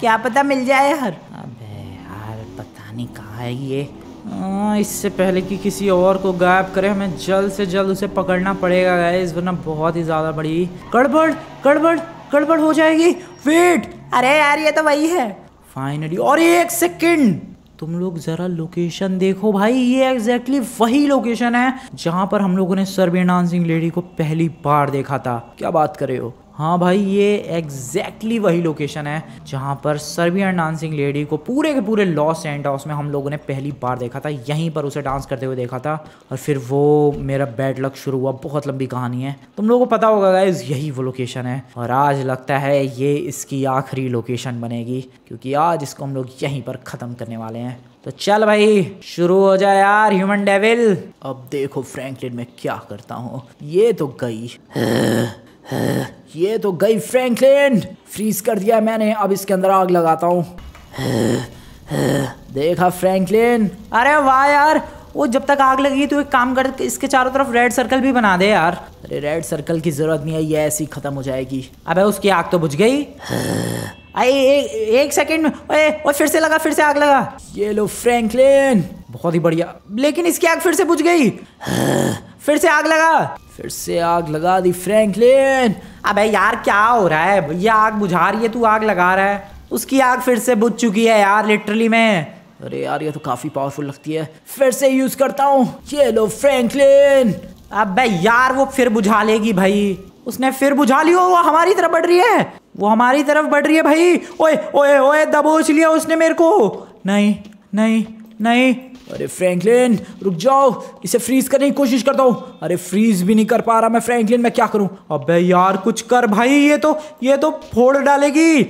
क्या पता मिल जाए यार अबे यार, पता नहीं कहाँ है ये। आ, इससे पहले कि किसी और को गायब करे हमें जल्द से जल्द उसे पकड़ना पड़ेगा गाइस वरना बहुत ही ज़्यादा बड़ी गड़बड़ गड़बड़ गड़बड़ हो जाएगी। वेट अरे यार ये तो वही है। फाइनली और एक सेकंड तुम लोग जरा लोकेशन देखो भाई ये एग्जैक्टली वही लोकेशन है जहाँ पर हम लोगों ने सर्बियन डांसिंग लेडी को पहली बार देखा था। क्या बात कर रहे हो? हाँ भाई, ये एग्जैक्टली वही लोकेशन है जहाँ पर सर्बियन डांसिंग लेडी को पूरे के पूरे लॉस सेंट में हम लोगों ने पहली बार देखा था। यहीं पर उसे डांस करते हुए देखा था और फिर वो मेरा बैड लक शुरू हुआ। बहुत लंबी कहानी है। तुम लोगों को पता होगा गाइज़ यही वो लोकेशन है। और आज लगता है ये इसकी आखिरी लोकेशन बनेगी क्योंकि आज इसको हम लोग यहीं पर ख़त्म करने वाले हैं। तो चल भाई, शुरू हो जाए यार ह्यूमन डेविल अब देखो फ्रैंकलिन में क्या करता हूँ। ये तो गई। ये तो गई फ्रैंकलिन। फ्रीज कर दिया मैंने, अब इसके अंदर आग लगाता हूँ। देखा फ्रैंकलिन? अरे वाह यार वो जब तक आग लगी तो एक काम कर इसके चारों तरफ़ रेड सर्कल भी बना दे यार। अरे रेड सर्कल की ज़रूरत नहीं है ये ऐसी खत्म हो जाएगी। अबे उसकी आग तो बुझ गई। अरे एक, एक सेकंड ओए ओए फिर से लगा फिर से आग लगा। ये लो फ्रैंकलिन बहुत ही बढ़िया। लेकिन इसकी आग फिर से बुझ गई। फिर से आग लगा। फिर से आग लगा दी फ्रैंकलिन अबे यार क्या हो रहा है? भैया आग बुझा रही है तू आग लगा रहा है। उसकी आग फिर से बुझ चुकी है यार लिटरली में। अरे यार, ये तो काफ़ी पावरफुल लगती है। फिर से यूज़ करता हूँ। ये लो फ्रैंकलिन भाई यार, वो फिर बुझा लेगी भाई। उसने फिर बुझा लियो वो हमारी तरफ़ बढ़ रही है। वो हमारी तरफ़ बढ़ रही है भाई। ओए ओए ओए, दबोच लिया उसने मेरे को। नहीं नहीं नहीं। अरे फ्रैंकलिन रुक जाओ इसे फ्रीज करने की कोशिश करता हूँ। अरे फ्रीज भी नहीं कर पा रहा मैं फ्रैंकलिन मैं क्या करूँ? अबे यार कुछ कर भाई ये तो ये तो फोड़ डालेगी।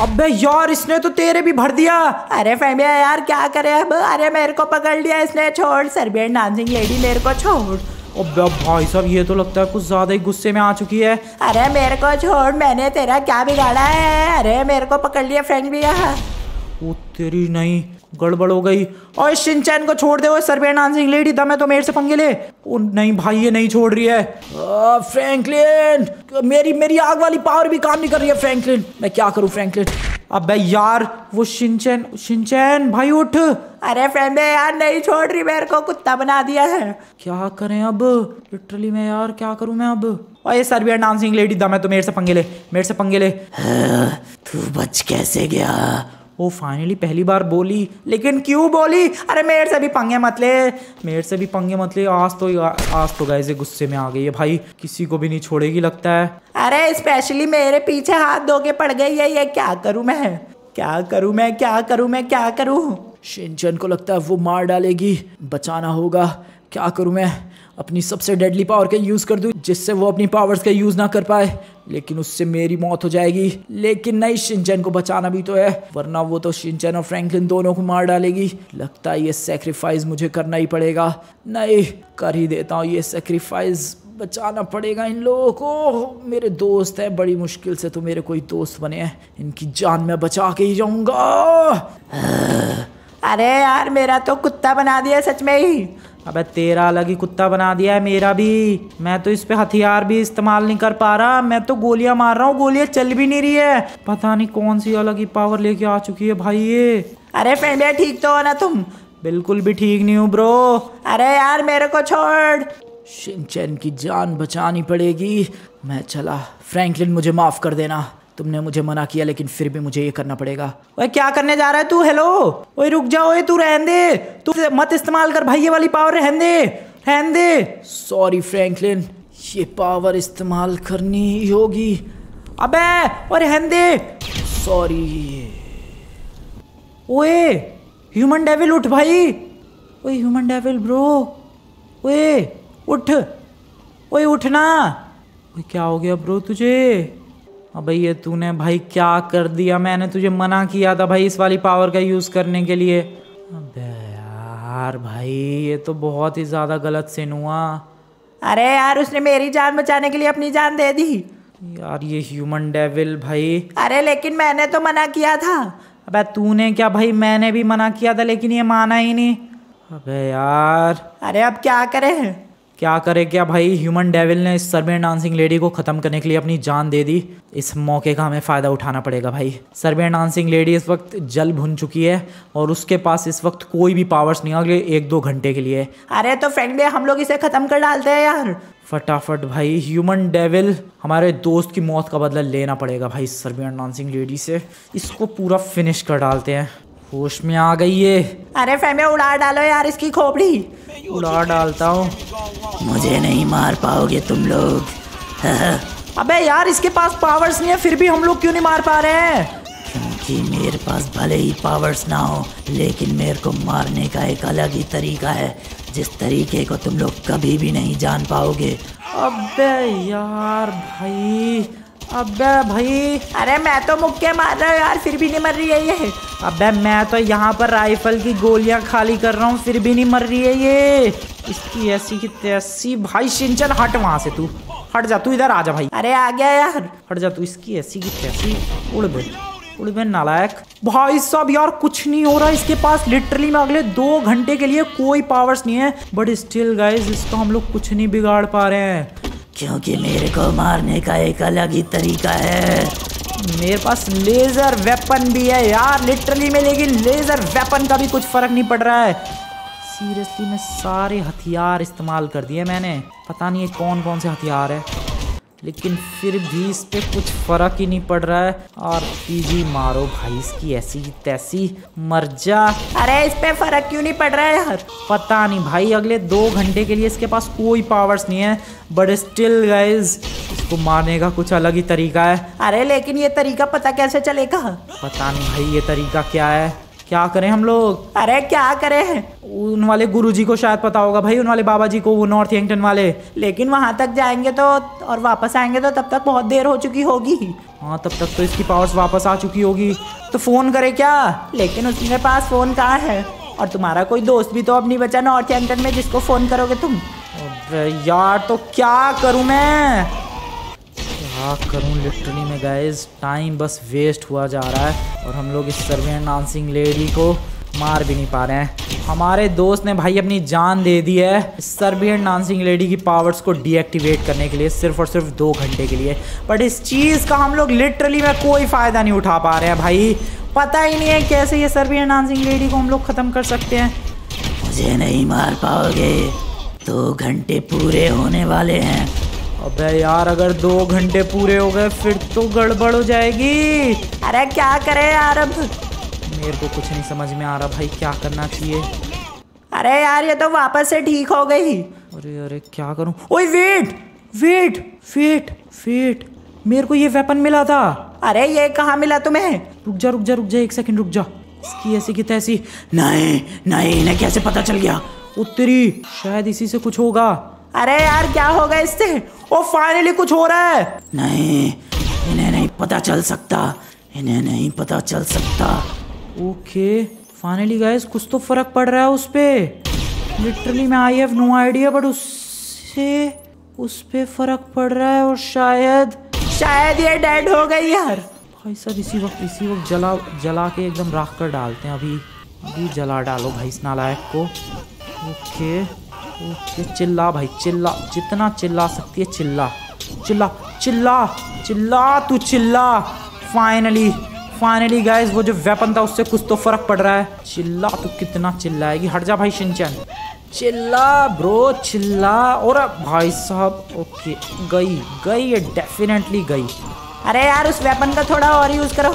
अबे यार इसने तो तेरे भी भर दिया। अरे फैमिया यार क्या करे अब? अरे मेरे को पकड़ लिया इसने छोड़। सर्बियन डांसिंग लेडी मेरे को छोड़। अबे भाई साहब ये तो लगता है कुछ ज़्यादा ही गुस्से में आ चुकी है। अरे मेरे को छोड़ मैंने तेरा क्या बिगाड़ा है? अरे मेरे को पकड़ लिया फ्रेंड भी वो तेरी नहीं गड़बड़ हो गई। और शिनचैन को छोड़ दे सर्वे डांसिंग लेडी दम है तो मेरे से पंगे ले। ओ नहीं भाई ये नहीं छोड़ रही है। फ्रैंकलिन मेरी मेरी आग वाली पावर भी काम नहीं कर रही है फ्रैंकलिन। मैं क्या करूँ फ्रैंकलिन? अबे यार वो शिनचैन शिनचैन भाई उठ। अरे फ्रेंड यार नहीं छोड़ रही मेरे को कुत्ता बना दिया है। क्या करें अब? लिटरली मैं यार क्या करूँ मैं अब? और ये सर्बियन डांसिंग लेडी दम है तो मेरे से पंगे ले मेरे से पंगे ले। तू बच कैसे गया? वो फाइनली पहली बार बोली लेकिन क्यों बोली? अरे मेरे से भी पंगे मत ले मेरे से भी पंगे मत ले। आज तो आज तो गए गुस्से में आ गई है भाई किसी को भी नहीं छोड़ेगी लगता है। अरे स्पेशली मेरे पीछे हाथ धो के पड़ गई है ये क्या करूँ मैं? क्या करूँ मैं क्या करूँ मैं क्या करूँ? शिनचन को लगता है वो मार डालेगी बचाना होगा क्या करूँ मैं? अपनी सबसे डेडली पावर का यूज़ कर दूँ, जिससे वो अपनी पावर्स का यूज़ ना कर पाए। लेकिन उससे मेरी मौत हो जाएगी। लेकिन नहीं शिंचन को बचाना भी तो है, वरना वो तो शिंचन और फ्रैंकलिन दोनों को मार डालेगी। लगता है ये सेक्रीफाइस मुझे करना ही पड़ेगा। नहीं, कर ही देता हूँ ये सेक्रीफाइस बचाना पड़ेगा इन लोगों को। मेरे दोस्त हैं, बड़ी मुश्किल से तो मेरे कोई दोस्त बने हैं। इनकी जान मैं बचा के ही जाऊँगा। अरे यार, मेरा तो कुत्ता बना दिया सच में ही। अबे तेरा अलग ही कुत्ता बना दिया है मेरा भी। मैं तो इस पे हथियार भी इस्तेमाल नहीं कर पा रहा। मैं तो गोलियाँ मार रहा हूँ गोलियाँ चल भी नहीं रही है। पता नहीं कौन सी अलग ही पावर लेके आ चुकी है भाई ये। अरे फ्रेंड ठीक तो हो ना तुम? बिल्कुल भी ठीक नहीं हूँ ब्रो अरे यार मेरे को छोड़। शिनचैन की जान बचानी पड़ेगी। मैं चला फ्रैंकलिन मुझे माफ़ कर देना। तुमने मुझे मना किया, लेकिन फिर भी मुझे ये करना पड़ेगा। ओए, क्या करने जा रहा है तू? हेलो ओए, रुक जा, ओए, तू रहन दे। तू मत इस्तेमाल कर भाई, ये वाली पावर रहन दे रहन दे। सॉरी फ्रैंकलिन ये पावर इस्तेमाल करनी होगी। अबे और रहन दे। सॉरी ओए ह्यूमन डेविल उठ भाई। ओए ह्यूमन डेविल ब्रो ओए, उठ। ओए उठना ओए, क्या हो गया ब्रो तुझे? अब ये तूने भाई क्या कर दिया? मैंने तुझे मना किया था भाई इस वाली पावर का यूज़ करने के लिए। अबे यार भाई ये तो बहुत ही ज़्यादा गलत सीन हुआ। अरे यार उसने मेरी जान बचाने के लिए अपनी जान दे दी। यार ये ह्यूमन डेविल भाई। अरे लेकिन मैंने तो मना किया था। अबे तूने क्या भाई? मैंने भी मना किया था लेकिन ये माना ही नहीं। अबे यार। अरे अब क्या करें? क्या करे क्या भाई? ह्यूमन डेविल ने इस सर्बियन डांसिंग लेडी को ख़त्म करने के लिए अपनी जान दे दी। इस मौके का हमें फ़ायदा उठाना पड़ेगा भाई। सर्बियन डांसिंग लेडी इस वक्त जल भुन चुकी है और उसके पास इस वक्त कोई भी पावर्स नहीं अगले एक दो घंटे के लिए। अरे तो फ्रेंड हम लोग इसे ख़त्म कर डालते हैं यार। फटाफट भाई ह्यूमन डेविल हमारे दोस्त की मौत का बदला लेना पड़ेगा भाई सर्बियन डांसिंग लेडी से। इसको पूरा फिनिश कर डालते हैं। होश में आ गई है अरे फैमे उड़ा डालो यार इसकी खोपड़ी। उड़ा डालता हूँ। मुझे नहीं मार पाओगे तुम लोग। अबे यार इसके पास पावर्स नहीं है फिर भी हम लोग क्यों नहीं मार पा रहे हैं? क्योंकि मेरे पास भले ही पावर्स ना हो लेकिन मेरे को मारने का एक अलग ही तरीका है। जिस तरीके को तुम लोग कभी भी नहीं जान पाओगे। अबे यार भाई अबे भाई। अरे मैं तो मुक्के मार रहा हूँ यार फिर भी नहीं मर रही है ये। अबे मैं तो यहाँ पर राइफल की गोलियाँ खाली कर रहा हूँ फिर भी नहीं मर रही है ये। इसकी ऐसी की तैसी। भाई सिंचन हट वहाँ से तू। हट जा तू इधर आ जा भाई। अरे आ गया यार। हट जा तू इसकी ऐसी की तैसी। उड़ बे उड़ बे नालायक। भाई साहब यार कुछ नहीं हो रहा इसके पास। लिटरली में अगले दो घंटे के लिए कोई पावर्स नहीं है। बट स्टिल गाइज़ इसका हम लोग कुछ नहीं बिगाड़ पा रहे हैं। क्योंकि मेरे को मारने का एक अलग ही तरीका है। मेरे पास लेजर वेपन भी है यार। लिटरली में लेकिन लेजर वेपन का भी कुछ फ़र्क नहीं पड़ रहा है। सीरियसली मैं सारे हथियार इस्तेमाल कर दिए मैंने। पता नहीं कौन कौन से हथियार है। लेकिन फिर भी इस पे कुछ फ़र्क ही नहीं पड़ रहा है। और पीजी मारो भाई इसकी ऐसी तैसी। मर जा। अरे इस पे फ़र्क क्यों नहीं पड़ रहा है यार? पता नहीं भाई अगले दो घंटे के लिए इसके पास कोई पावर्स नहीं है। बट स्टिल गाइज़ इसको मारने का कुछ अलग ही तरीका है। अरे लेकिन ये तरीका पता कैसे चलेगा? पता नहीं भाई ये तरीका क्या है? क्या करें हम लोग? अरे क्या करें? उन वाले गुरुजी को शायद पता होगा भाई उन वाले बाबा जी को वो नॉर्थ एंगटन वाले। लेकिन वहाँ तक जाएँगे तो और वापस आएँगे तो तब तक बहुत देर हो चुकी होगी। हाँ तब तक तो इसकी पावर्स वापस आ चुकी होगी। तो फ़ोन करे क्या? लेकिन उसके पास फ़ोन कहाँ है? और तुम्हारा कोई दोस्त भी तो अब नहीं बचा नॉर्थ एंगटन में जिसको फ़ोन करोगे तुम। यार तो क्या करूँ मैं? क्या करूँ लिटरली में गाइस टाइम बस वेस्ट हुआ जा रहा है और हम लोग इस सर्वियन डांसिंग लेडी को मार भी नहीं पा रहे हैं। हमारे दोस्त ने भाई अपनी जान दे दी है सर्बियन डांसिंग लेडी की पावर्स को डीएक्टिवेट करने के लिए, सिर्फ़ और सिर्फ़ दो घंटे के लिए। बट इस चीज़ का हम लोग लिटरली में कोई फ़ायदा नहीं उठा पा रहे हैं भाई। पता ही नहीं है कैसे ये सर्बियन डांसिंग लेडी को हम लोग ख़त्म कर सकते हैं। मुझे नहीं मार पाओगे। दो घंटे पूरे होने वाले हैं। अबे यार अगर दो घंटे पूरे हो गए फिर तो गड़बड़ हो जाएगी। अरे क्या करे यार अब? मेरे को कुछ नहीं समझ में आ रहा भाई क्या करना चाहिए? अरे यार ये तो वापस से ठीक हो गई। अरे अरे क्या करूँ? ओए वेट वेट वेट वेट। मेरे को ये वेपन मिला था। अरे ये कहाँ मिला तुम्हें? रुक जा रुक जा रुक जा एक सेकंड रुक जा। इसकी ऐसी की तैसी। नहीं नहीं इन्हें कैसे पता चल गया? उत्तरी शायद इसी से कुछ होगा। अरे यार क्या होगा इससे? ओ फाइनली कुछ हो रहा है। नहीं इन्हें नहीं पता चल सकता। इन्हें नहीं पता चल सकता। ओके फाइनली गाइस कुछ तो फ़र्क पड़ रहा है उस पे। लिटरली मैं I have no idea but उससे उस पे फ़र्क पड़ रहा है और शायद शायद ये डेड हो गई यार। भाई साहब इसी वक्त इसी वक्त जला जला के एकदम राख कर डालते हैं अभी। अभी जला डालो भाई इस नालायक को। ओके। ओके चिल्ला भाई, चिल्ला। जितना चिल्ला सकती है, चिल्ला। चिल्ला चिल्ला चिल्ला, तू चिल्ला। फाइनली फाइनली गाइस वो जो वेपन था, उससे कुछ तो फ़र्क पड़ रहा है। चिल्ला तो कितना चिल्लाएगी? हट जा भाई शिनचैन चिल्ला ब्रो चिल्ला। और भाई साहब ओके गई गई ये डेफिनेटली गई। अरे यार, उस वेपन का थोड़ा और यूज़ करो।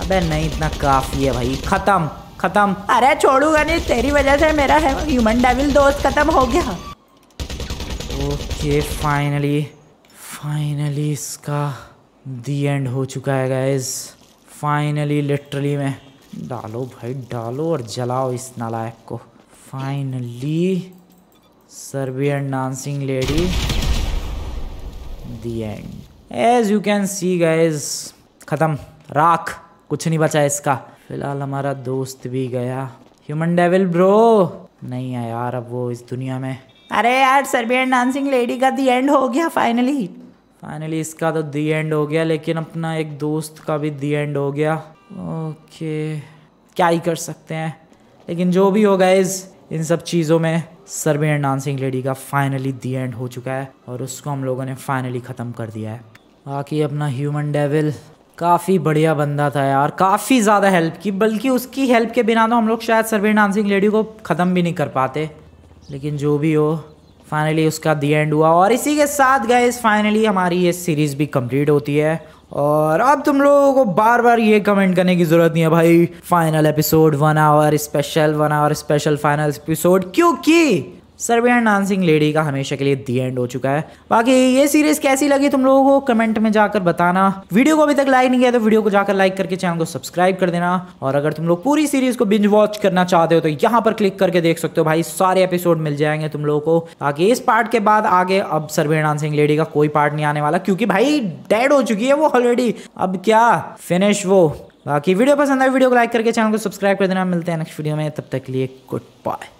अबे नहीं, इतना काफ़ी है भाई। खत्म। खत्म। अरे छोड़ूँगा नहीं तेरी वजह से मेरा है ह्यूमन डेविल दोस्त खत्म हो गया। ओके फाइनली फाइनली इसका दी एंड हो चुका है गाइस फाइनली लिटरली में डालो भाई डालो और जलाओ इस नालायक को। Finally Serbian dancing lady the end as you can see guys ख़त्म। राख कुछ नहीं बचा इसका। फ़िलहाल हमारा दोस्त भी गया। ह्यूमन डेविल ब्रो नहीं है यार अब वो इस दुनिया में। अरे यार सर्बियन डांसिंग लेडी का दी एंड हो गया फाइनली फाइनली इसका तो दी एंड हो गया लेकिन अपना एक दोस्त का भी दी एंड हो गया। ओके क्या ही कर सकते हैं। लेकिन जो भी हो गाइज़ इन सब चीज़ों में सर्बियन डांसिंग लेडी का फाइनली दी एंड हो चुका है और उसको हम लोगों ने फाइनली ख़त्म कर दिया है। बाकी अपना ह्यूमन डेविल काफ़ी बढ़िया बंदा था यार। काफ़ी ज़्यादा हेल्प की, बल्कि उसकी हेल्प के बिना तो हम लोग शायद सर्बियन डांसिंग लेडी को ख़त्म भी नहीं कर पाते। लेकिन जो भी हो फाइनली उसका दी एंड हुआ। और इसी के साथ गए फाइनली हमारी ये सीरीज़ भी कंप्लीट होती है। और अब तुम लोगों को बार बार ये कमेंट करने की ज़रूरत नहीं है, भाई। Final episode one hour special one hour special final episode क्योंकि सर्बियन डांसिंग लेडी का हमेशा के लिए दी एंड हो चुका है। बाकी ये सीरीज़ कैसी लगी तुम लोगों को? कमेंट में जाकर बताना। वीडियो को अभी तक लाइक नहीं किया तो वीडियो को जाकर लाइक करके चैनल को सब्सक्राइब कर देना। और अगर तुम लोग पूरी सीरीज़ को बिंज वॉच करना चाहते हो तो यहाँ पर क्लिक करके देख सकते हो भाई। सारे एपिसोड मिल जाएँगे तुम लोगों को। बाकी इस पार्ट के बाद आगे अब सर्बियन डांसिंग लेडी का कोई पार्ट नहीं आने वाला क्योंकि भाई डेड हो चुकी है वो ऑलरेडी अब क्या? फिनिश वो। बाकी वीडियो पसंद आए वीडियो को लाइक करके चैनल को सब्सक्राइब कर देना। मिलते हैं नेक्स्ट वीडियो में। तब तक लिए गुड बाय